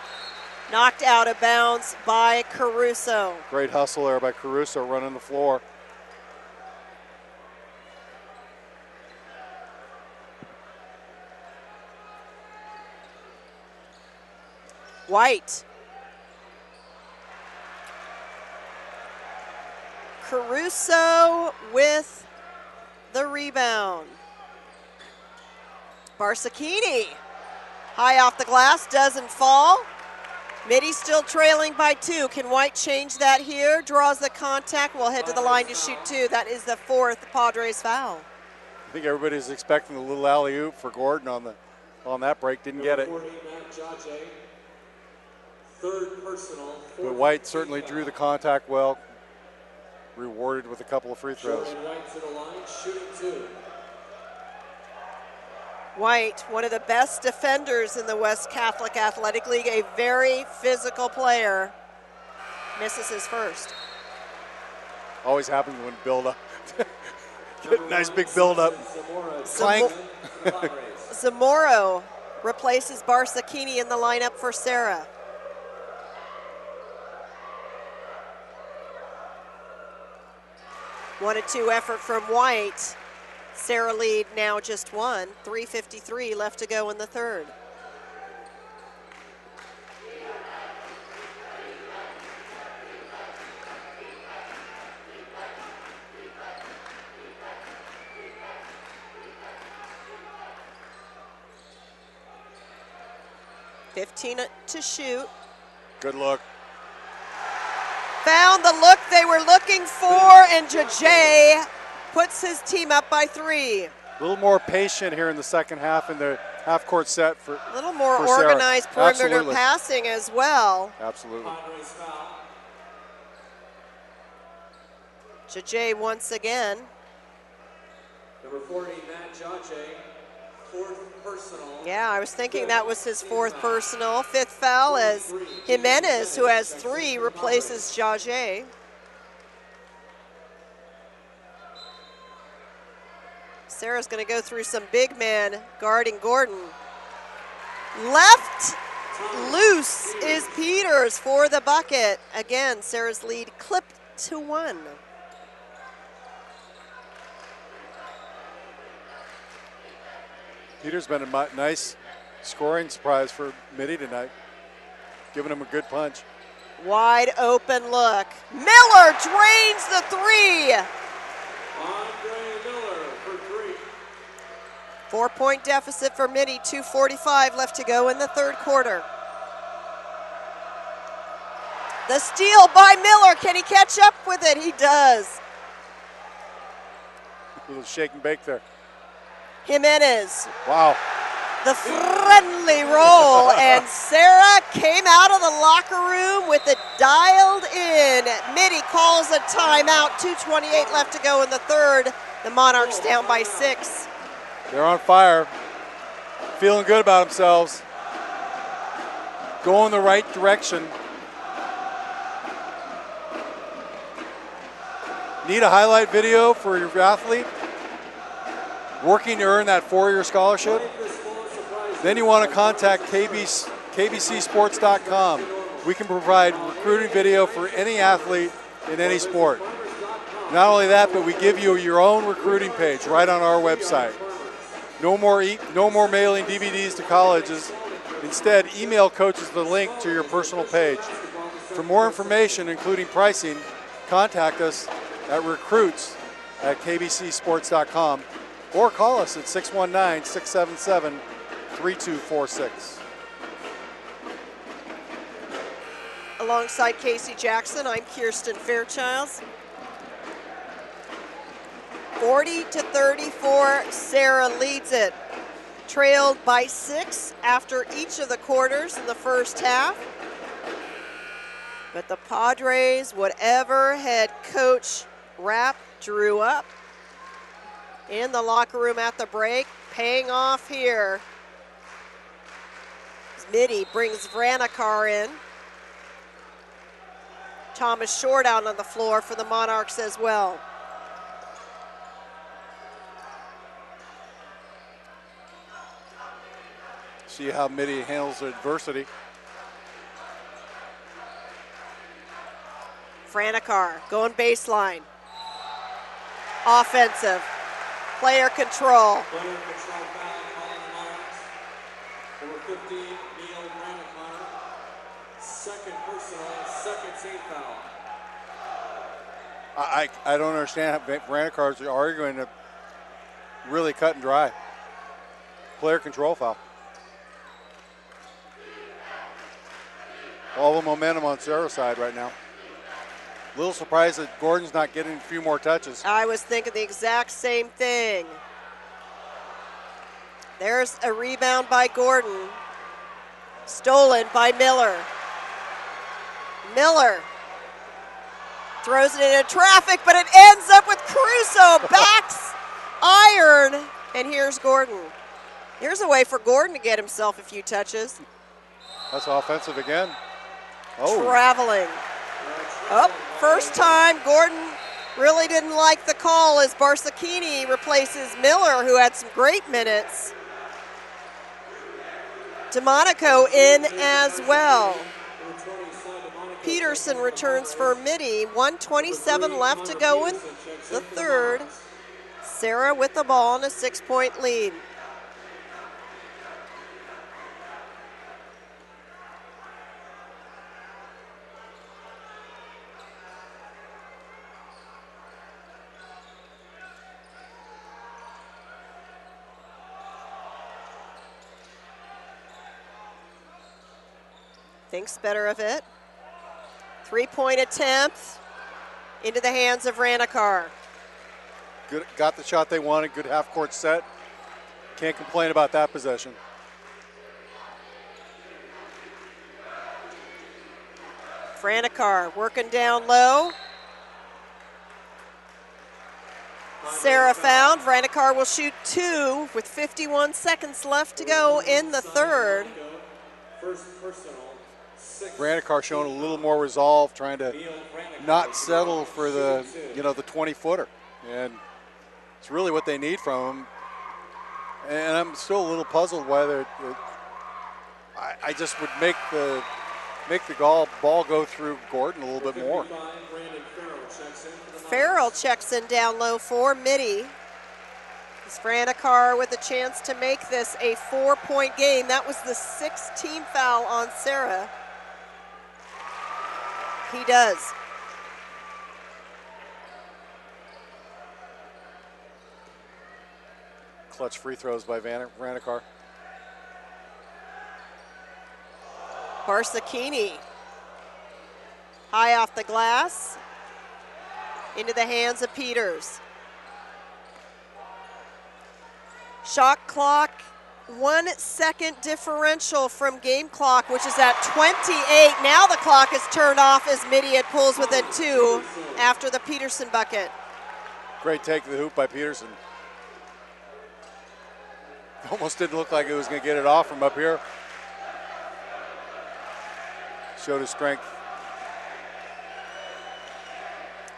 Knocked out of bounds by Caruso. Great hustle there by Caruso running the floor. White. Caruso with the rebound. Barsakini. High off the glass, doesn't fall. Mitty still trailing by two. Can White change that here? Draws the contact. We'll head to the line to shoot two. That is the fourth Padres foul. I think everybody's expecting a little alley oop for Gordon on the on that break. Didn't get it. Number 40, Matt Jache. Third personal. But White certainly drew the contact well. Rewarded with a couple of free throws. White to the line, shooting two. White, one of the best defenders in the West Catholic Athletic League, a very physical player, misses his first. Always happens when build up. Get nice big build up. Clank. Zamoro replaces Barsakini in the lineup for Serra. One and two effort from White. Serra lead now just one. 3.53 left to go in the third. Fifteen to shoot. Good look. Found the look they were looking for, and Jajay puts his team up by three. A little more patient here in the second half in the half court set for A little more for Serra. organized perimeter Absolutely. passing as well. Absolutely. Jajay once again. Number 40, Matt Jache. Yeah, I was thinking that was his fourth personal. Fifth foul as Jimenez, who has three, replaces Jajay. Serra's going to go through some big man guarding Gordon. Left loose is Peters for the bucket. Again, Serra's lead clipped to one. Peter's been a nice scoring surprise for Mitty tonight, giving him a good punch. Wide open look. Miller drains the three. Andre Miller for three. Four point deficit for Mitty, 2.45 left to go in the third quarter. The steal by Miller. Can he catch up with it? He does. A little shake and bake there. Jimenez, Wow. the friendly roll, and Serra came out of the locker room with it dialed in. Mitty calls a timeout. 2.28 left to go in the third. The Monarchs down by six. They're on fire. Feeling good about themselves. Going the right direction. Need a highlight video for your athlete? Working to earn that four year scholarship? Then you want to contact KBC, KBCSports.com. We can provide recruiting video for any athlete in any sport. Not only that, but we give you your own recruiting page right on our website. No more e- no more mailing DVDs to colleges. Instead, email coaches the link to your personal page. For more information, including pricing, contact us at recruits at kbcsports.com or call us at 619 677 3246. Alongside Casey Jackson, I'm Kirsten Fairchilds. 40 to 34, Serra leads it. Trailed by six after each of the quarters in the first half. But the Padres, whatever head coach Rapp drew up in the locker room at the break, paying off here. Mitty brings Vranikar in. Thomas Short out on the floor for the Monarchs as well. See how Mitty handles adversity. Vranikar going baseline. Offensive. Player control. Player control foul calling the Monarchs. Number 15, Neil. Second personal, second team. I, I, don't understand how are arguing to really cut and dry. Player control foul. All the momentum on Serra's side right now. A little surprised that Gordon's not getting a few more touches. I was thinking the exact same thing. There's a rebound by Gordon. Stolen by Miller. Miller throws it into traffic, but it ends up with Caruso. Backs iron. And here's Gordon. Here's a way for Gordon to get himself a few touches. That's offensive again. Oh, Traveling. Oh, first time Gordon really didn't like the call as Barsakini replaces Miller, who had some great minutes. DeMonico in as well. Peterson returns for Mitty. 127 left to go in the third. Serra with the ball and a six point lead. Thinks better of it. Three point attempt into the hands of Ranikar. good, got the shot they wanted. Good half court set. Can't complain about that possession. Vranikar working down low. Serra found. Vranikar will shoot two with 51 seconds left to go in the third. First personal, six. Brandikar showing a little more resolve, trying to not settle for the you know the 20 footer, and it's really what they need from him. And I'm still a little puzzled why they're. I, I just would make the make the ball ball go through Gordon a little bit more. Farrell checks in down low for Mitty. It's Vranikar with a chance to make this a four point game. That was the sixth team foul on Serra. He does. Clutch free throws by Van Ranakar. Barsakini. High off the glass. Into the hands of Peters. Shot clock, one second differential from game clock, which is at 28. Now the clock is turned off as Mitty pulls within two after the Peterson bucket. Great take of the hoop by Peterson. Almost didn't look like it was going to get it off from up here. Showed his strength.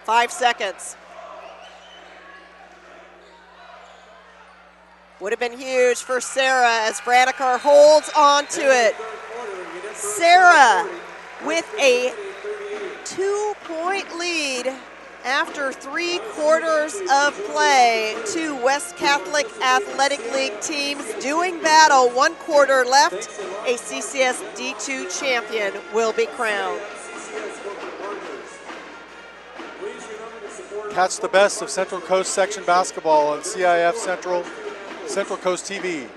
Five seconds. Would have been huge for Serra as Vranikar holds on to it. Serra with a two point lead after three quarters of play. Two West Catholic Athletic League teams doing battle. One quarter left. A CCS D2 champion will be crowned. Catch the best of Central Coast Section basketball on CIF Central, Central Coast TV.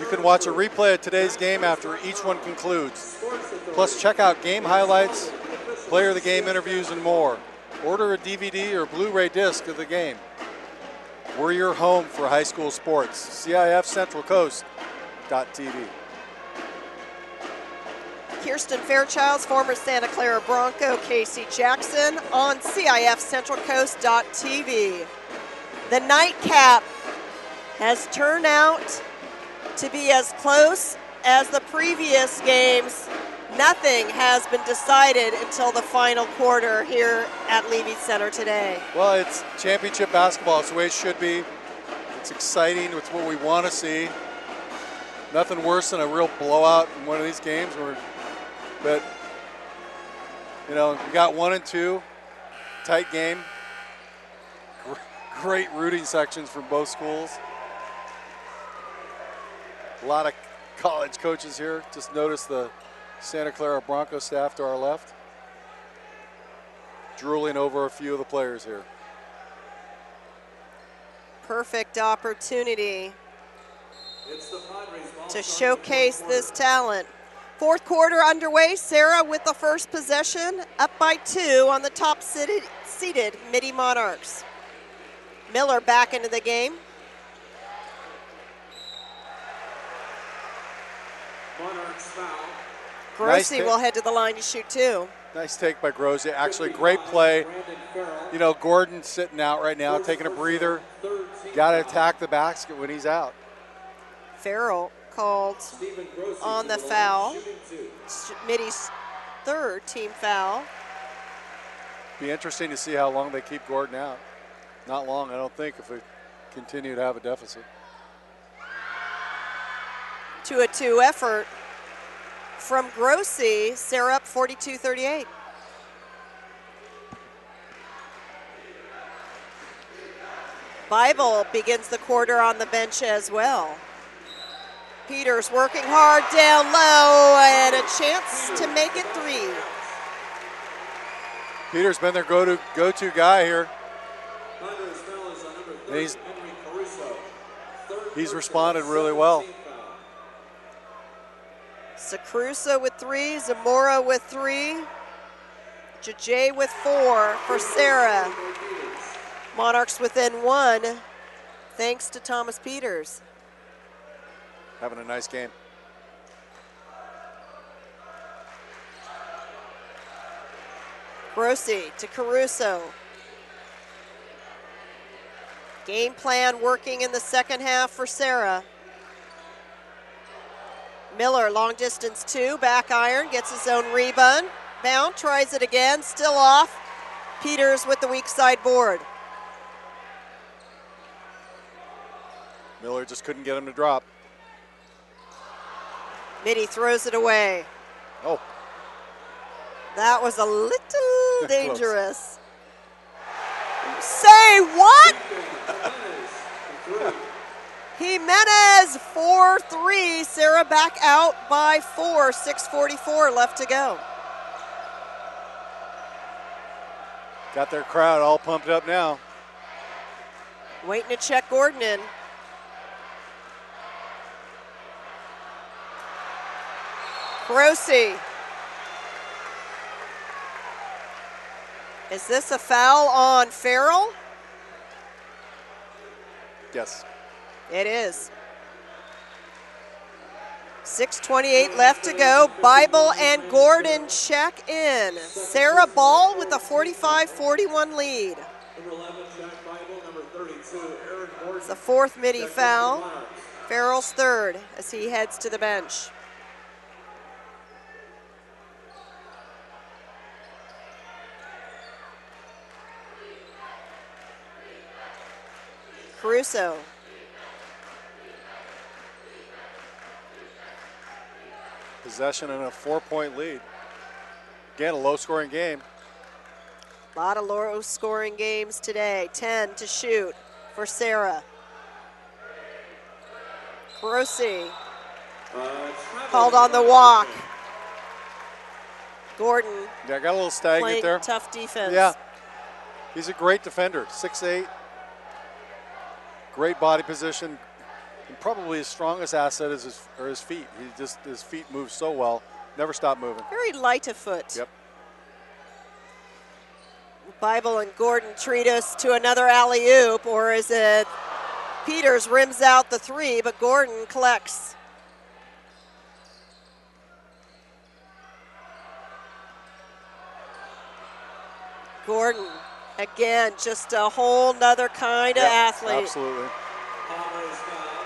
You can watch a replay of today's game after each one concludes. Plus, check out game highlights, player of the game interviews, and more. Order a DVD or Blu-ray disc of the game. We're your home for high school sports. CIF Central Coast.tv. Kirsten Fairchilds, former Santa Clara Bronco, Casey Jackson on CIF Central Coast.tv. The nightcap has turned out to be as close as the previous games. Nothing has been decided until the final quarter here at Leavey Center today. Well, it's championship basketball. It's the way it should be. It's exciting. It's what we want to see. Nothing worse than a real blowout in one of these games. Where, but you know, we got one and two, tight game. Great rooting sections from both schools. A lot of college coaches here. Just notice the Santa Clara Bronco staff to our left, drooling over a few of the players here. Perfect opportunity to showcase this talent. Fourth quarter underway. Serra with the first possession, up by two on the top seated, seated Mitty Monarchs. Miller back into the game. Monarchs foul. Grossi Nice will head to the line to shoot two. Nice take by Grossi. Actually, great play. You know, Gordon's sitting out right now, taking a breather. Got to attack the basket when he's out. Farrell called on the foul. Mitty's third team foul. Be interesting to see how long they keep Gordon out. Not long, I don't think, if we continue to have a deficit. To a two effort from Grossi. Serra up 42 38. Bible begins the quarter on the bench as well. Peters working hard down low and a chance to make it three. Peter's been their go-to go-to guy here. Hunter's foul is on number And he's Henry Caruso. Third he's responded really well. Sakrusa with three, Zamora with three, Jaj with four for Serra. Monarchs within one, thanks to Thomas Peters. Having a nice game. Grossi to Caruso. Game plan working in the second half for Serra. Miller, long distance two, back iron, gets his own rebound. Bound, tries it again, still off. Peters with the weak side board. Miller just couldn't get him to drop. Mitty throws it away. Oh, That was a little dangerous. Say what? Jimenez 4 3. Serra back out by four. 6.44 left to go. Got their crowd all pumped up now. Waiting to check Gordon in. Grossi. Is this a foul on Farrell? Yes. It is. 6.28 left to go. Bible and Gordon check in. Serra Ball with a 45 41 lead. Number 11, Jack Bible. Number 32, Aaron Gordon. It's the fourth Mitty foul. Farrell's third as he heads to the bench. Caruso. Possession and a four point lead. Again, a low scoring game. A lot of low scoring games today. 10 to shoot for Serra. Grossi Uh, called on the walk. Gordon Yeah, got a little stagnant there. tough defense. Yeah. He's a great defender. Six eight. Great body position. And probably his strongest asset is his, are his feet. He just his feet move so well. Never stop moving. Very light of foot. Yep. Bible and Gordon treat us to another alley oop, or is it Peters rims out the three, but Gordon collects? Gordon, again, just a whole nother kind of athlete. Absolutely. Conway's foul.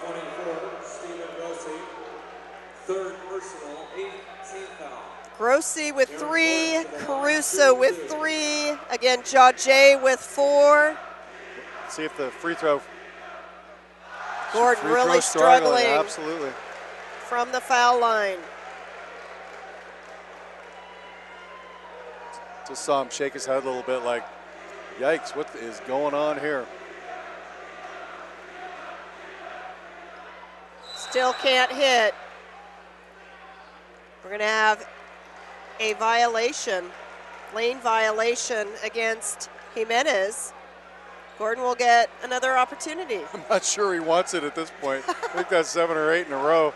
Twenty-four, Stephen Rossi. Third personal, 18th foul. Grossi with three, Caruso with three, again, Jay with four. See if the free throw. Gordon free throw really struggling. struggling Absolutely. from the foul line. Just saw him shake his head a little bit like, yikes, what is going on here? Still can't hit. We're going to have a violation, lane violation against Jimenez. Gordon will get another opportunity. I'm not sure he wants it at this point. I think that's seven or eight in a row.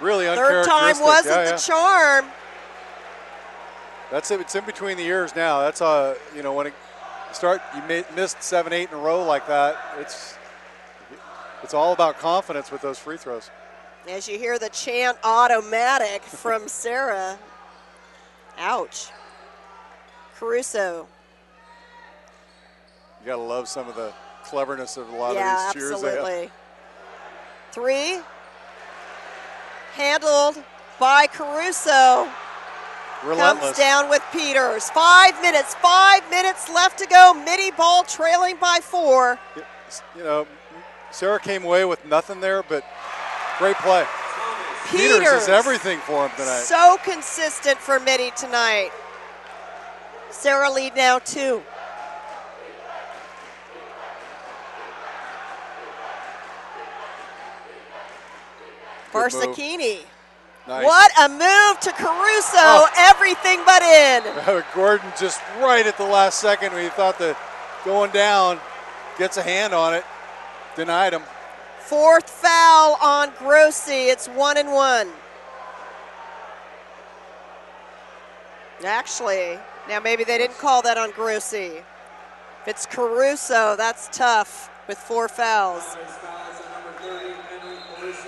Really Third time wasn't Yeah, the charm. That's it. It's in between the years now. That's uh, you know, when it you start, you missed seven, eight in a row like that. It's it's all about confidence with those free throws. As you hear the chant automatic from Serra. Ouch. Caruso. You gotta love some of the cleverness of a lot yeah, of these cheers. have. absolutely. Three. Handled by Caruso. Relentless. Comes down with Peters. Five minutes, five minutes left to go. Mitty ball trailing by four. You know, Serra came away with nothing there, but great play. Peters, is everything for him tonight. So consistent for Mitty tonight. Serra lead now two. Barsakini. Nice. What a move to Caruso. Oh. Everything but in. Gordon just right at the last second when he thought that going down, gets a hand on it, denied him. Fourth foul on Grossi. It's one and one. Actually, now maybe they didn't call that on Grossi. If it's Caruso, that's tough with four fouls.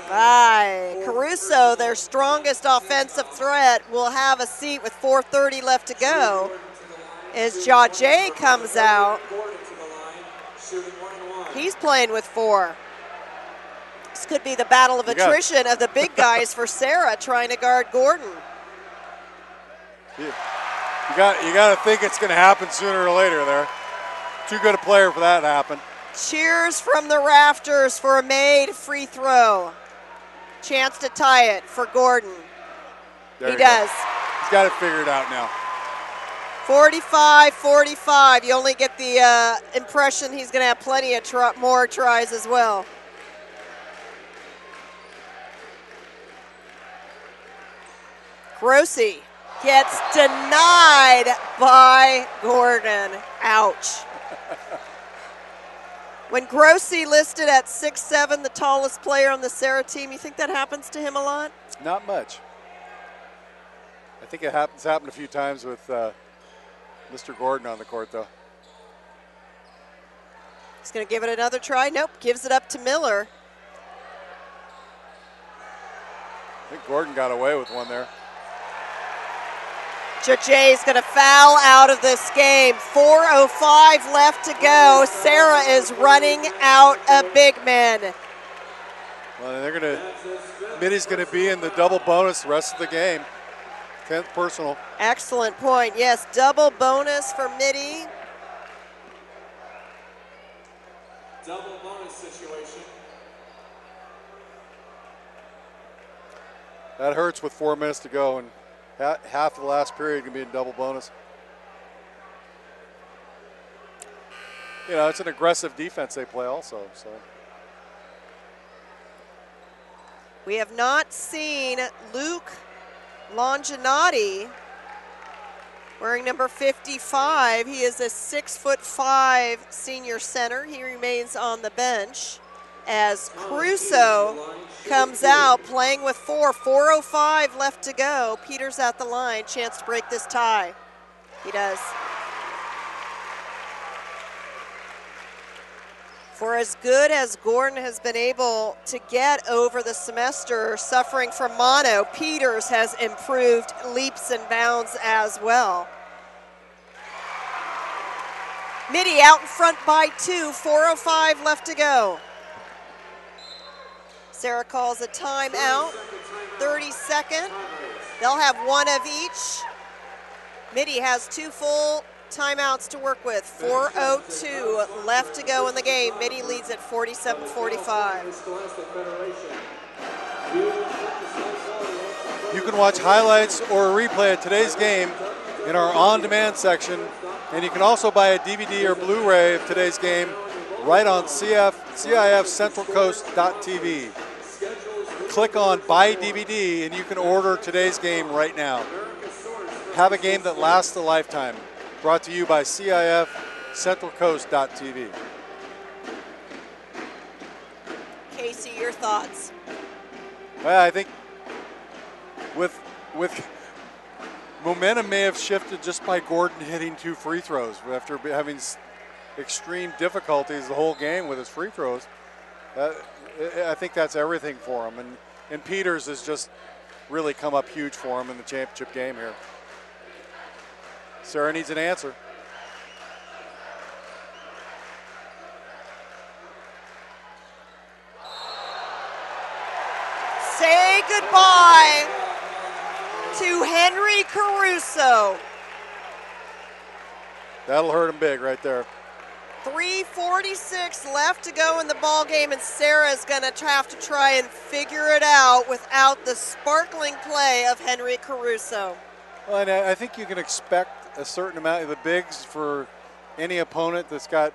Bye. Caruso, their strongest offensive threat, will have a seat with 4.30 left to go. As Jay comes out, he's playing with four. This could be the battle of attrition of the big guys for Serra trying to guard Gordon. You, got you got to think it's going to happen sooner or later. There, too good a player for that to happen. Cheers from the rafters for a made free throw. Chance to tie it for Gordon. There he you go. does. He's got to figure it figured out now. 45 45. You only get the uh, impression he's going to have plenty of try- more tries as well. Grossi gets denied by Gordon. Ouch. When Grossi listed at 6'7, the tallest player on the Serra team, you think that happens to him a lot? Not much. I think it happens happened a few times with uh, Mr. Gordon on the court, though. He's going to give it another try. Nope, gives it up to Miller. I think Gordon got away with one there. Jay is going to foul out of this game. 4.05 left to go. Serra is running out a big man. Well, they're going to, Mitty's going to be in the double bonus the rest of the game. 10th personal. Excellent point. Yes, double bonus for Mitty. Double bonus situation. That hurts with four minutes to go, and half of the last period can be in double bonus. You know, it's an aggressive defense they play also. So We have not seen Luke Longinati wearing number 55. He is a six foot five senior center. He remains on the bench as Caruso comes out playing with four. 4.05 left to go. Peters at the line. Chance to break this tie. He does. For as good as Gordon has been able to get over the semester suffering from mono, Peters has improved leaps and bounds as well. Mitty out in front by two, 4.05 left to go. Serra calls a timeout, 30 second. They'll have one of each. Mitty has two full timeouts to work with. 4.02 left to go in the game. Mitty leads at 47 45. you can watch highlights or a replay of today's game in our on-demand section, and you can also buy a DVD or Blu-ray of today's game right on CF, CIFCentralCoast.tv. Click on Buy DVD, and you can order today's game right now. Have a game that lasts a lifetime. Brought to you by CIF CentralCoast.tv. Casey, your thoughts? Well, I think with with momentum may have shifted just by Gordon hitting two free throws after having extreme difficulties the whole game with his free throws. Uh, I- I think that's everything for him, and and Peters has just really come up huge for him in the championship game here. Serra needs an answer. Say goodbye to Henry Caruso. That'll hurt him big right there. 346 left to go in the ball game, and Serra's going to have to try and figure it out without the sparkling play of Henry Caruso. Well, and I I think you can expect a certain amount of the bigs for any opponent that's got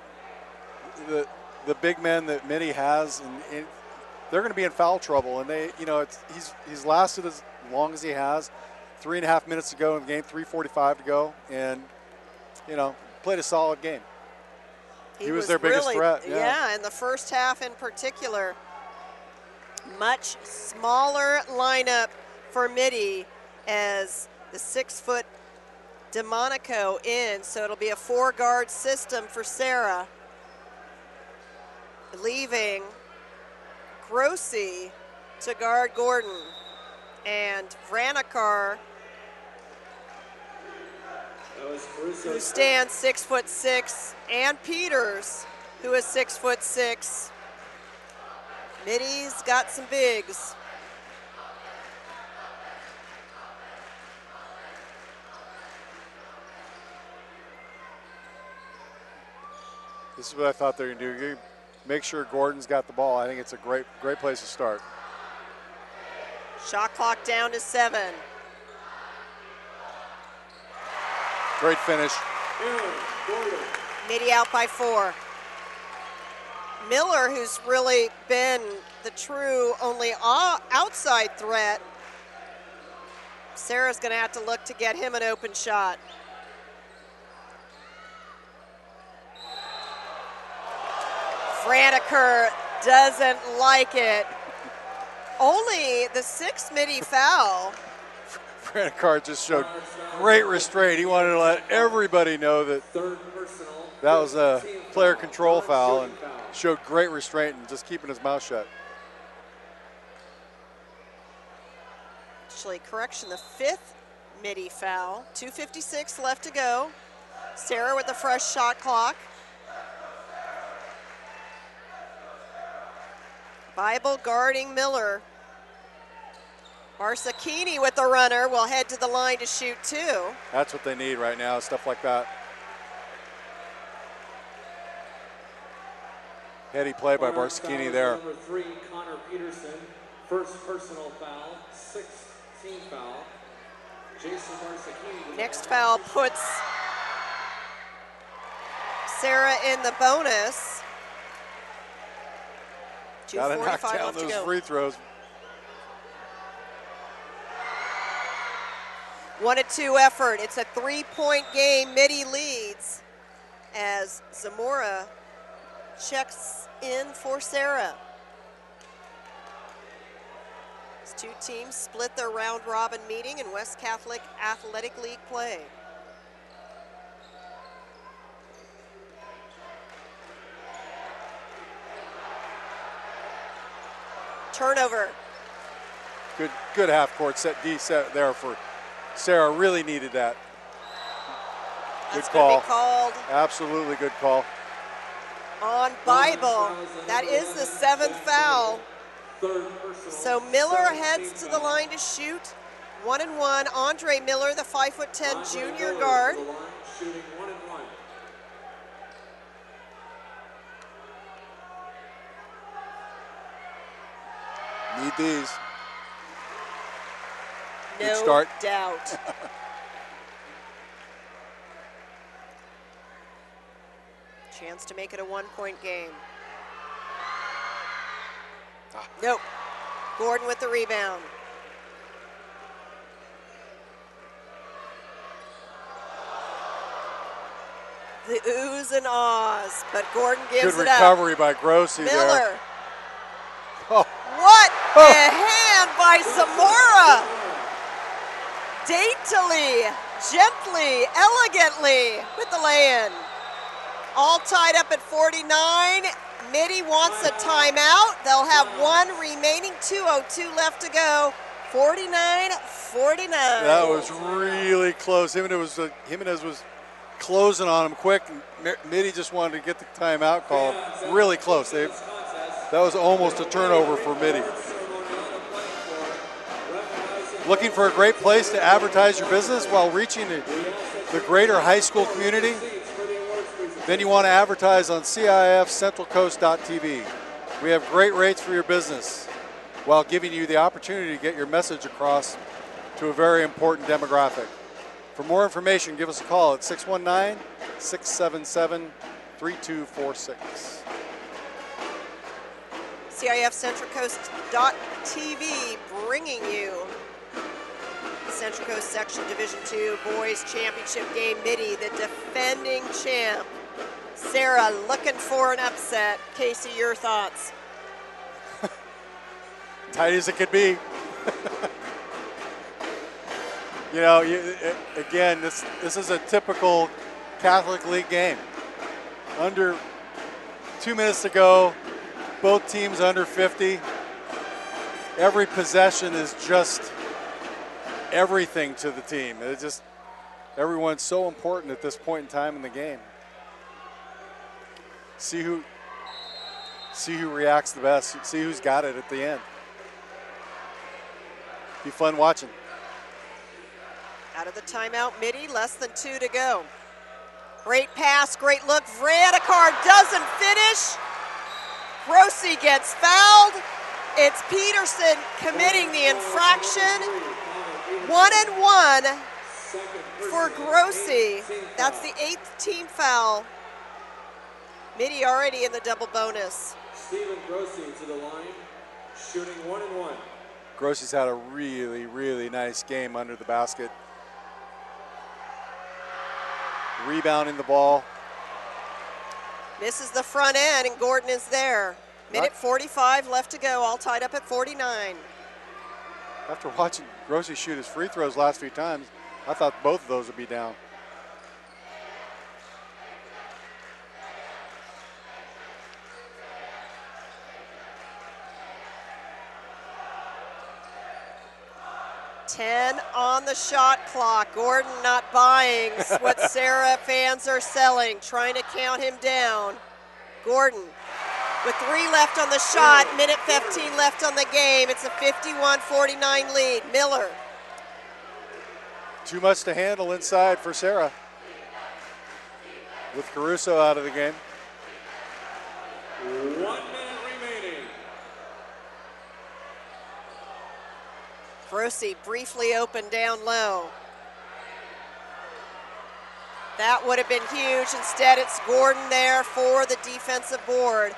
the the big men that Mitty has, and, and they're going to be in foul trouble. And they, you know, it's, he's he's lasted as long as he has. Three and a half minutes to go in the game, 3:45 to go, and you know, played a solid game. He was their biggest really- threat, yeah. Yeah, in the first half in particular. Much smaller lineup for Mitty as the six foot DeMonico in, so it'll be a four guard system for Serra. Leaving Grossi to guard Gordon and Caruso. who stands six foot six, and Peters, who is six foot six. Mitty's got some bigs. This is what I thought they were going to do. Make sure Gordon's got the ball. I think it's a great great place to start. Shot clock down to seven. Great finish. Mitty out by four. Miller, who's really been the true only outside threat. Serra's going to have to look to get him an open shot. Vranikar doesn't like it. Only the sixth Mitty foul. Vranikar just showed great restraint. He wanted to let everybody know that that was a player control foul and showed great restraint and just keeping his mouth shut. Actually, correction, the fifth Mitty foul. 2.56 left to go. Serra with the fresh shot clock. Bible guarding Miller. Barsakini with the runner will head to the line to shoot two. That's what they need right now, stuff like that. Heady play by Barsakini there. Number three, Connor Peterson. First personal foul, sixth team foul. Jason Barsakini. Next foul puts Serra in the bonus. Got to knock down left those go. free throws. One to two effort. It's a three point game. Mitty leads as Zamora checks in for Serra. These two teams split their round robin meeting in West Catholic Athletic League play. Turnover. Good, good half court set D set there for Serra. Really needed that. Good That's call. be called Absolutely good call. on Bible. That is the seventh foul. So Miller heads to the line to shoot. One and one. Andre Miller, the five foot ten junior guard. Shooting one and one. Need these. No Good start. doubt. Chance to make it a one point game. Ah. Nope. Gordon with the rebound. The oohs and ahs, but Gordon gives Good it up. Good recovery by Grossi Miller. there. Oh, a hand by Zamora! Daintily, gently, elegantly with the lay-in. All tied up at 49. Mitty wants a timeout. They'll have one remaining. 2.02 left to go. 49 49. that was really close. Jimenez was, uh, Jimenez was closing on him quick. Mitty just wanted to get the timeout call. Really close. They, that was almost a turnover for Mitty. Looking for a great place to advertise your business while reaching the, the greater high school community? Then you want to advertise on CIFCentralCoast.tv. We have great rates for your business while giving you the opportunity to get your message across to a very important demographic. For more information, give us a call at 619 677 3246. CIF Central Coast.tv bringing you Central Coast Section Division II Boys Championship Game Mitty, the defending champ. Serra looking for an upset. Casey, your thoughts? Tight as it could be. you know, you, a- again, this this is a typical Catholic League game. Under two minutes to go, both teams under 50. Every possession is just everything to the team. It's just everyone's so important at this point in time in the game. See who see who reacts the best. See who's got it at the end. Be fun watching. Out of the timeout, Mitty, less than two to go. Great pass, great look. Vranikar doesn't finish. Grossi gets fouled. It's Peterson committing the infraction. One and one. for Grossi. That's the eighth team foul. Mitty already in the double bonus. Stephen Grossi to the line, shooting one and one. Grossi's had a really, really nice game under the basket. Rebounding the ball. Misses the front end, and Gordon is there. Minute 45 left to go, all tied up at 49. After watching Grossi shoot his free throws last few times, I thought both of those would be down. Ten on the shot clock. Gordon not buying what Serra fans are selling, trying to count him down. Gordon with three left on the shot, minute 15 left on the game. It's a 51 49 lead. Miller Too much to handle inside for Serra. With Caruso out of the game. One minute remaining. Grossi briefly opened down low. That would have been huge. Instead, it's Gordon there for the defensive board.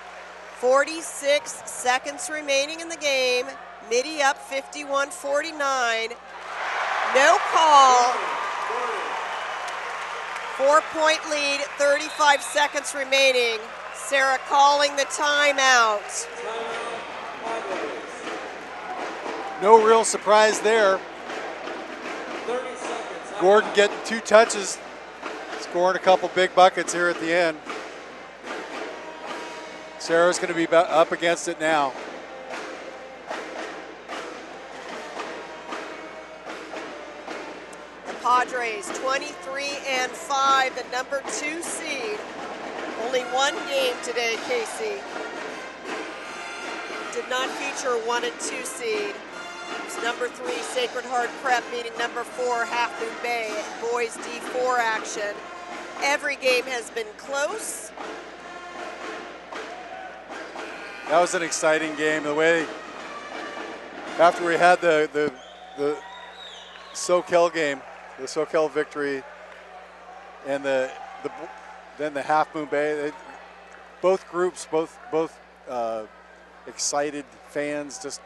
46 seconds remaining in the game. Mitty up 51 49. No call. Four point lead, 35 seconds remaining. Serra calling the timeout. No real surprise there. Gordon getting two touches, scoring a couple big buckets here at the end. Serra's going to be up against it now. The Padres 23 and 5, the number two seed. Only one game today, Casey. Did not feature one and two seed. It's number three, Sacred Heart Prep meeting number four, Half Moon Bay boys D4 action. Every game has been close. That was an exciting game. The way after we had the the the Soquel game, the Soquel victory, and the the then the Half Moon Bay, they, both groups, both both uh, excited fans, just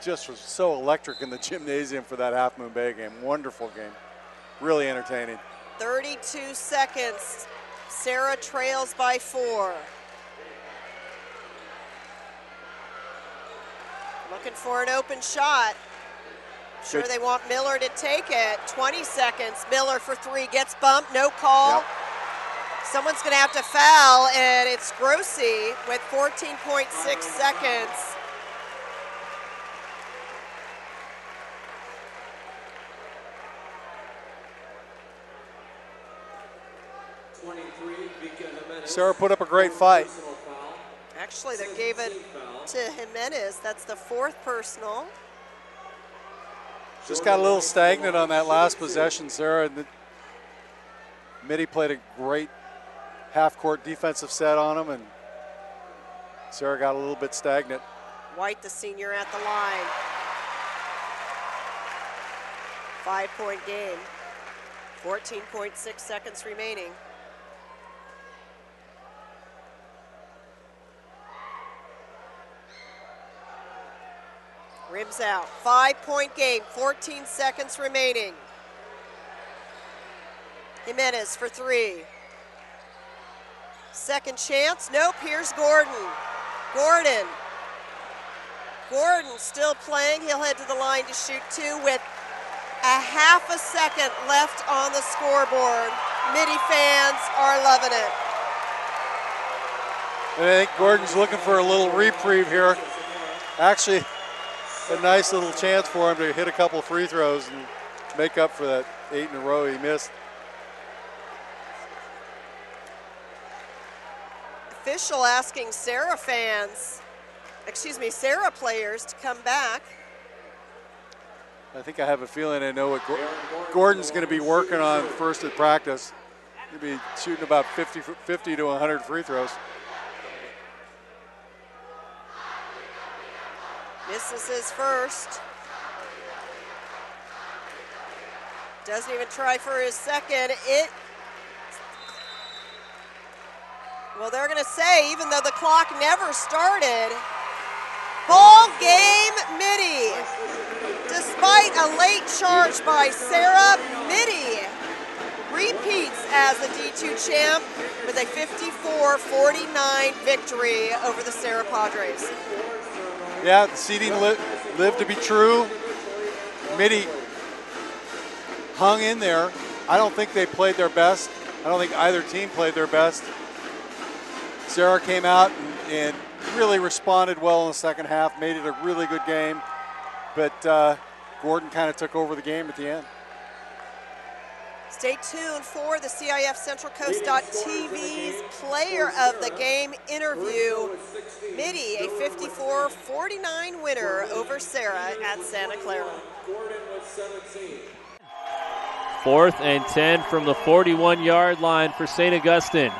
just was so electric in the gymnasium for that Half Moon Bay game. Wonderful game, really entertaining. 32 seconds. Serra trails by four. Looking for an open shot. Sure, Good. they want Miller to take it. 20 seconds. Miller for three gets bumped, no call. Someone's going to have to foul, and it's Grossi with 14.6 seconds. Twenty-three, Vika Jimenez. Serra put up a great fight. Actually, they gave it to Jimenez. That's the fourth personal. Just got a little stagnant on that last possession, Serra. And the, Mitty played a great half-court defensive set on him, and Serra got a little bit stagnant. White, the senior, at the line. Five point game. 14.6 seconds remaining. Rims out. Five point game. 14 seconds remaining. Jimenez for three. Second chance. Nope. Here's Gordon. Gordon. Gordon still playing. He'll head to the line to shoot two with a half a second left on the scoreboard. Mitty fans are loving it. And I think Gordon's looking for a little reprieve here. Actually, a nice little chance for him to hit a couple free throws and make up for that eight in a row he missed. Official asking Serra fans, excuse me, Serra players to come back. I think I have a feeling I know what Gor- Gordon's going to be working on first at practice. He'll be shooting about 50, fr- 50 to 100 free throws. Misses his first. Doesn't even try for his second. It. Well, they're going to say, even though the clock never started, ball game Mitty. Despite a late charge by Serra, Mitty repeats as the D2 champ with a 54-49 victory over the Serra Padres. Yeah, the seeding li- lived to be true. Mitty hung in there. I don't think they played their best. I don't think either team played their best. Serra came out and, and really responded well in the second half, made it a really good game. But uh, Gordon kind of took over the game at the end. Stay tuned for the CIF Central Coast.tv's player of the game interview. Mitty, a 54-49 winner over Serra at Santa Clara. Fourth and 10 from the 41 yard line for St. Augustine.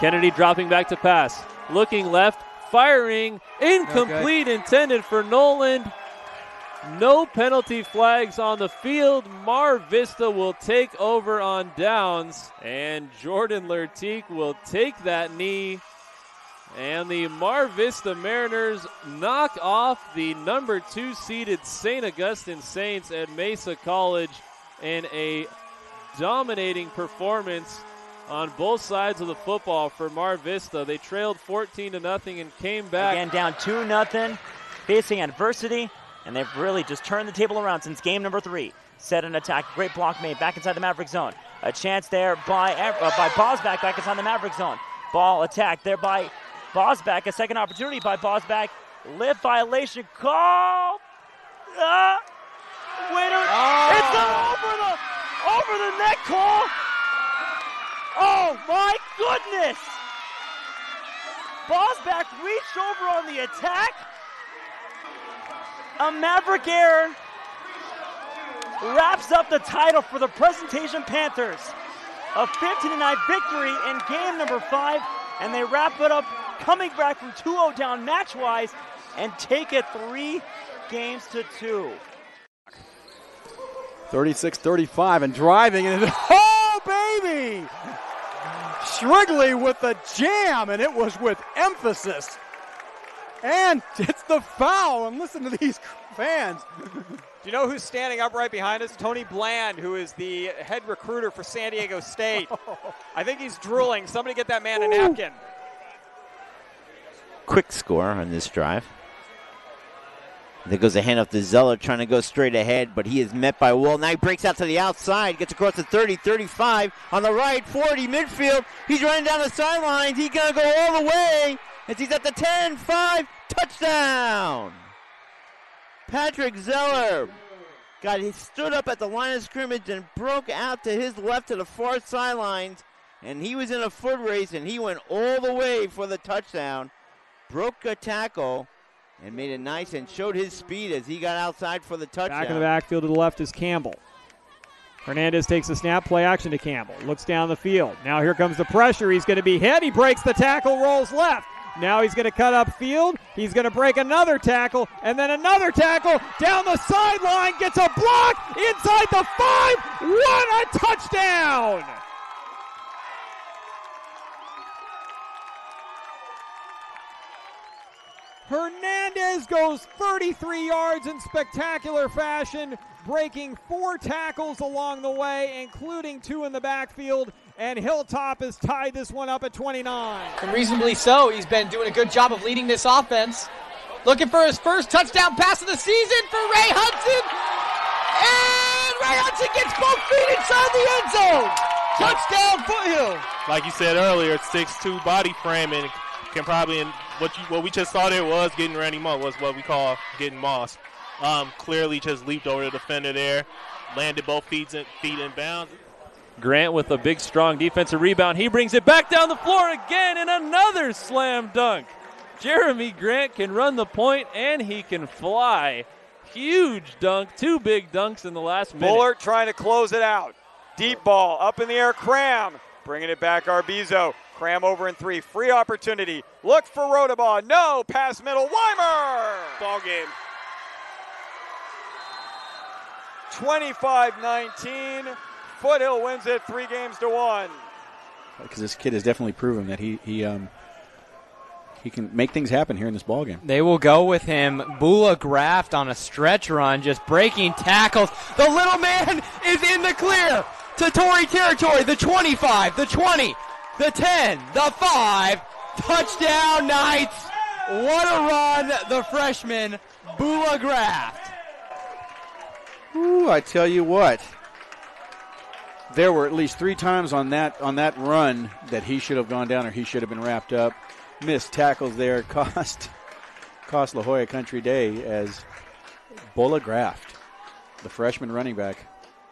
Kennedy dropping back to pass. Looking left, firing, incomplete, intended for Noland. No penalty flags on the field. Mar Vista will take over on downs, and Jordan Lertique will take that knee. And the Mar Vista Mariners knock off the number two seeded St. Augustine Saints at Mesa College in a dominating performance on both sides of the football for Mar Vista. They trailed 14 to nothing and came back. Again, down 2 nothing, facing adversity, and they've really just turned the table around since game number three. Set an attack, great block made back inside the Maverick zone. A chance there by uh, by Bosback back inside the Maverick zone. Ball attack there by Bosback. A second opportunity by Bosback. Lift violation call. Uh, winner. It's not over the over the neck call. Oh my goodness! Bosback reached over on the attack. A Maverick Air wraps up the title for the Presentation Panthers. A 15 9 victory in game number five, and they wrap it up coming back from 2 0 down match wise and take it three games to two. 36 35 and driving and oh baby Shrigley with the jam and it was with emphasis and it's the foul and listen to these fans Do you know who's standing up right behind us? Tony Bland, who is the head recruiter for San Diego State. I think he's drooling. Somebody get that man a napkin. Quick score on this drive. There goes a handoff to Zeller trying to go straight ahead, but he is met by Wall. Now he breaks out to the outside, gets across the 30, 35, on the right, 40, midfield. He's running down the sidelines. He's going to go all the way as he's at the 10, 5, touchdown. Patrick Zeller got he stood up at the line of scrimmage and broke out to his left to the far sidelines, and he was in a foot race and he went all the way for the touchdown. Broke a tackle and made it nice and showed his speed as he got outside for the touchdown. Back in the backfield to the left is Campbell. Hernandez takes a snap, play action to Campbell. Looks down the field. Now here comes the pressure. He's going to be hit. He breaks the tackle, rolls left. Now he's going to cut up field. He's going to break another tackle and then another tackle down the sideline. Gets a block inside the five. What a touchdown! Hernandez goes 33 yards in spectacular fashion, breaking four tackles along the way, including two in the backfield. And Hilltop has tied this one up at 29. And reasonably so. He's been doing a good job of leading this offense. Looking for his first touchdown pass of the season for Ray Hudson. And Ray Hudson gets both feet inside the end zone. Touchdown Foothill. Like you said earlier, 6'2 body frame and can probably in what you what we just saw there was getting Randy Moss was what we call getting Moss. Um, clearly just leaped over the defender there, landed both feet in, feet in bounds. Grant with a big, strong defensive rebound. He brings it back down the floor again, and another slam dunk. Jeremy Grant can run the point and he can fly. Huge dunk, two big dunks in the last minute. Bullard trying to close it out. Deep ball up in the air. Cram bringing it back. Arbizo. Cram over in three. Free opportunity. Look for Rodabaugh. No. Pass middle. Weimer. Ball game. 25-19. Foothill wins it three games to one. Because this kid has definitely proven that he he um he can make things happen here in this ball game. They will go with him. Bula Graft on a stretch run, just breaking tackles. The little man is in the clear to Tory territory. The 25, the 20, the 10, the 5. Touchdown Knights. What a run, the freshman, Bula Graft. Ooh, I tell you what. There were at least three times on that on that run that he should have gone down or he should have been wrapped up. Missed tackles there cost cost La Jolla Country Day as Bola Graft, the freshman running back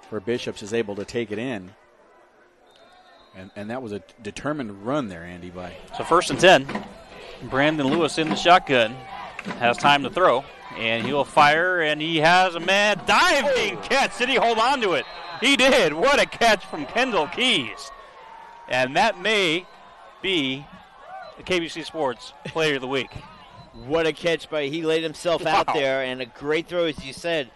for Bishops, is able to take it in. And, and that was a determined run there, Andy, by So first and 10. Brandon Lewis in the shotgun. Has time to throw. And he'll fire, and he has a man diving catch. Did he hold on to it? He did. What a catch from Kendall Keys. And that may be the KBC Sports Player of the Week. What a catch by he laid himself out there and a great throw as you said.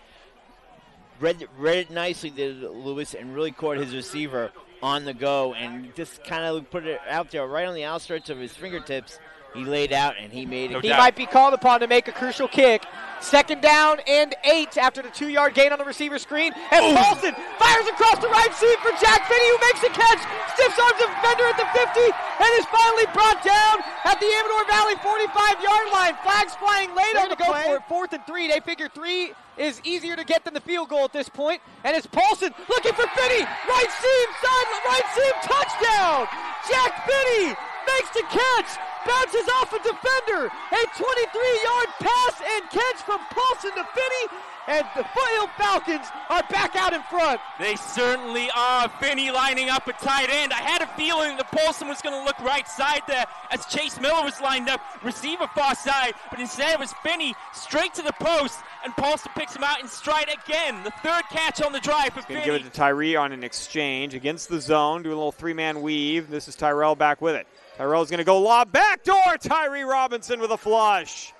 Read read it nicely did Lewis and really caught his receiver on the go and just kind of put it out there right on the outstretch of his fingertips. He laid out and he made it. he might be called upon to make a crucial kick. Second down and eight after the two yard gain on the receiver screen. And Paulson fires across the right seam for Jack Finney, who makes the catch. Stiffs arms the defender at the 50 and is finally brought down at the Amador Valley 45 yard line. Flags flying late on the go for it. Fourth and three. They figure three is easier to get than the field goal at this point. And it's Paulson looking for Finney. Right seam, side, right seam, touchdown. Jack Finney makes the catch, bounces off a defender. A 23-yard pass and catch from Paulson to Finney, and the Foothill Falcons are back out in front. They certainly are. Finney lining up a tight end. I had a feeling that Paulson was going to look right side there as Chase Miller was lined up, receiver far side, but instead it was Finney straight to the post, and Paulson picks him out in stride again. The third catch on the drive for Going Finney. give it to Tyree on an exchange against the zone, do a little three-man weave. This is Tyrell back with it. Tyrell's going to go lob back door. Tyree Robinson with a flush.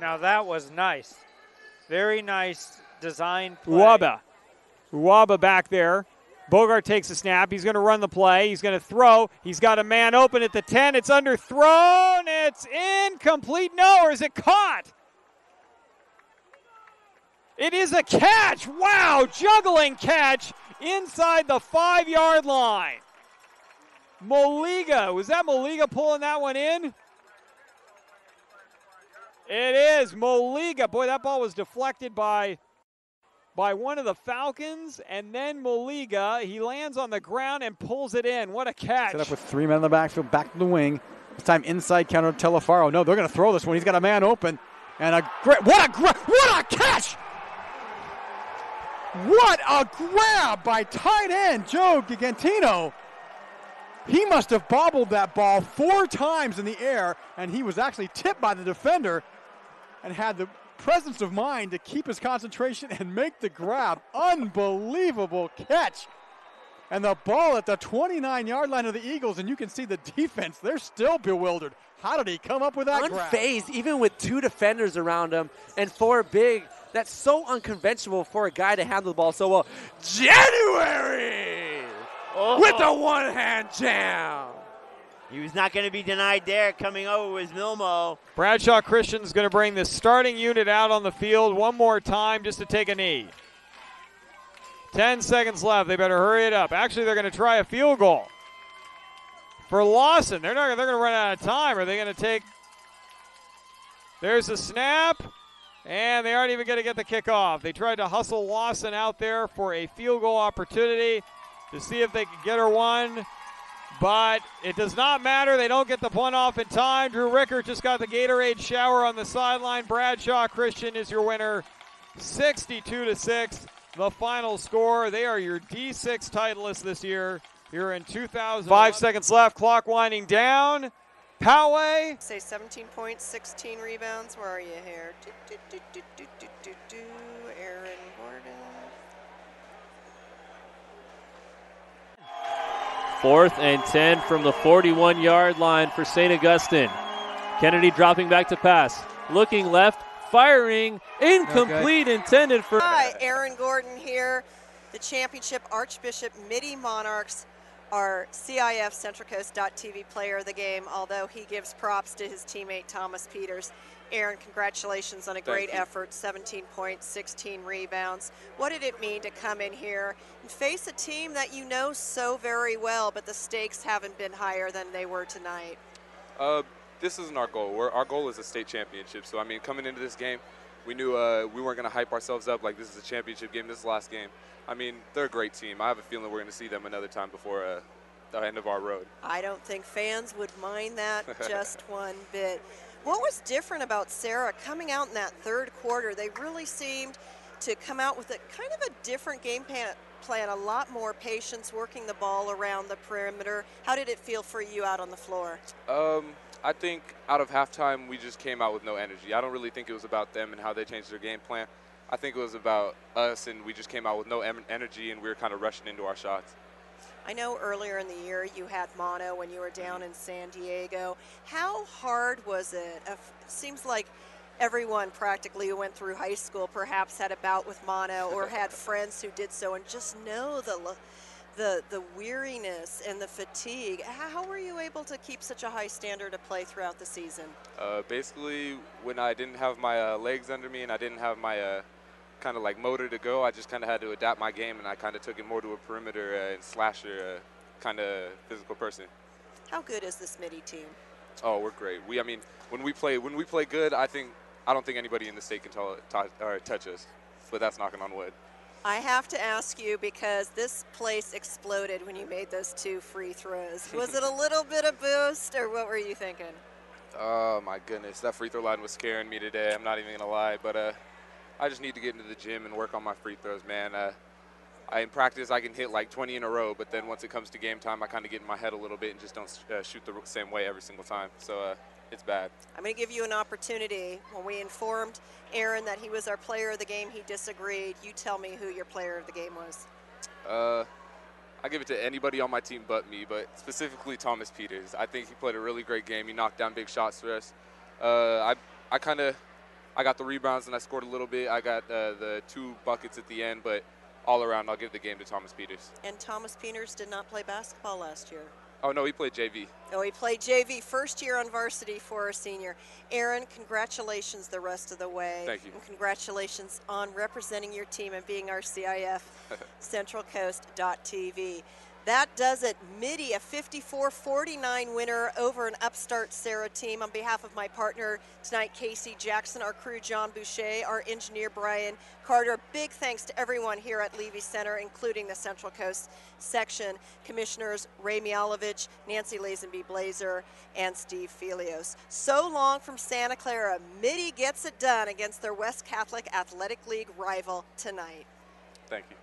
Now that was nice. Very nice design play. Uwaba. Uwaba back there. Bogart takes a snap. He's going to run the play. He's going to throw. He's got a man open at the 10. It's underthrown. It's incomplete. No, or is it caught? It is a catch. Wow, juggling catch inside the five yard line. Moliga. Was that Moliga pulling that one in? It is Moliga. Boy, that ball was deflected by by one of the Falcons, and then Moliga. He lands on the ground and pulls it in. What a catch! Set up with three men in the backfield, back to the wing. This time inside counter Telefaro. No, they're going to throw this one. He's got a man open. And a great, what a gra- what a catch! What a grab by tight end Joe Gigantino. He must have bobbled that ball four times in the air, and he was actually tipped by the defender and had the presence of mind to keep his concentration and make the grab. Unbelievable catch. And the ball at the 29 yard line of the Eagles, and you can see the defense, they're still bewildered. How did he come up with that grab? Unfazed, even with two defenders around him and four big. That's so unconventional for a guy to handle the ball so well. January with a one hand jam. He was not going to be denied there. Coming over was Milmo. Bradshaw Christian's going to bring the starting unit out on the field one more time just to take a knee. 10 seconds left. They better hurry it up. Actually, they're going to try a field goal. For Lawson, they're not they're going to run out of time. Are they going to take There's a snap. And they aren't even going to get the kickoff. They tried to hustle Lawson out there for a field goal opportunity to see if they could get her one. But it does not matter. They don't get the punt off in time. Drew Rickert just got the Gatorade shower on the sideline. Bradshaw Christian is your winner, 62 to six. The final score. They are your D6 titleists this year. Here in 2000. Five seconds left. Clock winding down. Poway. Say 17 points, 16 rebounds. Where are you here? Do, do, do, do, do, do, do, do. Aaron Gordon. Fourth and 10 from the 41 yard line for St. Augustine. Kennedy dropping back to pass. Looking left, firing. Incomplete, intended for. Hi, Aaron Gordon here. The championship Archbishop Mitty Monarchs our CIF Central Coast TV player of the game, although he gives props to his teammate Thomas Peters. Aaron, congratulations on a great effort 17 points, 16 rebounds. What did it mean to come in here and face a team that you know so very well, but the stakes haven't been higher than they were tonight? Uh, this isn't our goal. We're, our goal is a state championship. So, I mean, coming into this game, we knew uh, we weren't going to hype ourselves up like this is a championship game, this is the last game. I mean, they're a great team. I have a feeling we're going to see them another time before uh, the end of our road. I don't think fans would mind that just one bit. What was different about Serra coming out in that third quarter? They really seemed to come out with a kind of a different game plan, a lot more patience working the ball around the perimeter. How did it feel for you out on the floor? Um, I think out of halftime, we just came out with no energy. I don't really think it was about them and how they changed their game plan. I think it was about us, and we just came out with no energy, and we were kind of rushing into our shots. I know earlier in the year you had mono when you were down in San Diego. How hard was it? It seems like everyone practically who went through high school perhaps had a bout with mono or had friends who did so and just know the the the weariness and the fatigue. How were you able to keep such a high standard of play throughout the season? Uh, basically, when I didn't have my uh, legs under me and I didn't have my uh, kind of like motor to go. I just kind of had to adapt my game, and I kind of took it more to a perimeter uh, and slasher uh, kind of physical person. How good is this Mitty team? Oh, we're great. We, I mean, when we play, when we play good, I think I don't think anybody in the state can tell, t- or touch us. But that's knocking on wood. I have to ask you because this place exploded when you made those two free throws. Was it a little bit of boost, or what were you thinking? Oh my goodness, that free throw line was scaring me today. I'm not even gonna lie, but uh, I just need to get into the gym and work on my free throws, man. Uh, I, in practice, I can hit like 20 in a row, but then once it comes to game time, I kind of get in my head a little bit and just don't uh, shoot the same way every single time. So uh, it's bad. I'm going to give you an opportunity. When we informed Aaron that he was our player of the game, he disagreed. You tell me who your player of the game was. Uh, I give it to anybody on my team but me, but specifically Thomas Peters. I think he played a really great game. He knocked down big shots for us. Uh, I I kind of I got the rebounds and I scored a little bit. I got uh, the two buckets at the end, but all around, I'll give the game to Thomas Peters. And Thomas Peters did not play basketball last year. Oh, no, he played JV. Oh, he played JV, first year on varsity for a senior. Aaron, congratulations the rest of the way. Thank you. And congratulations on representing your team and being our CIF Central Coast.tv. That does it. Mitty, a 54-49 winner over an upstart Serra team. On behalf of my partner tonight, Casey Jackson, our crew, John Boucher, our engineer, Brian Carter. Big thanks to everyone here at Leavey Center, including the Central Coast section. Commissioners Ray Mialovich, Nancy Lazenby Blaser, and Steve Felios. So long from Santa Clara. Mitty gets it done against their West Catholic Athletic League rival tonight. Thank you.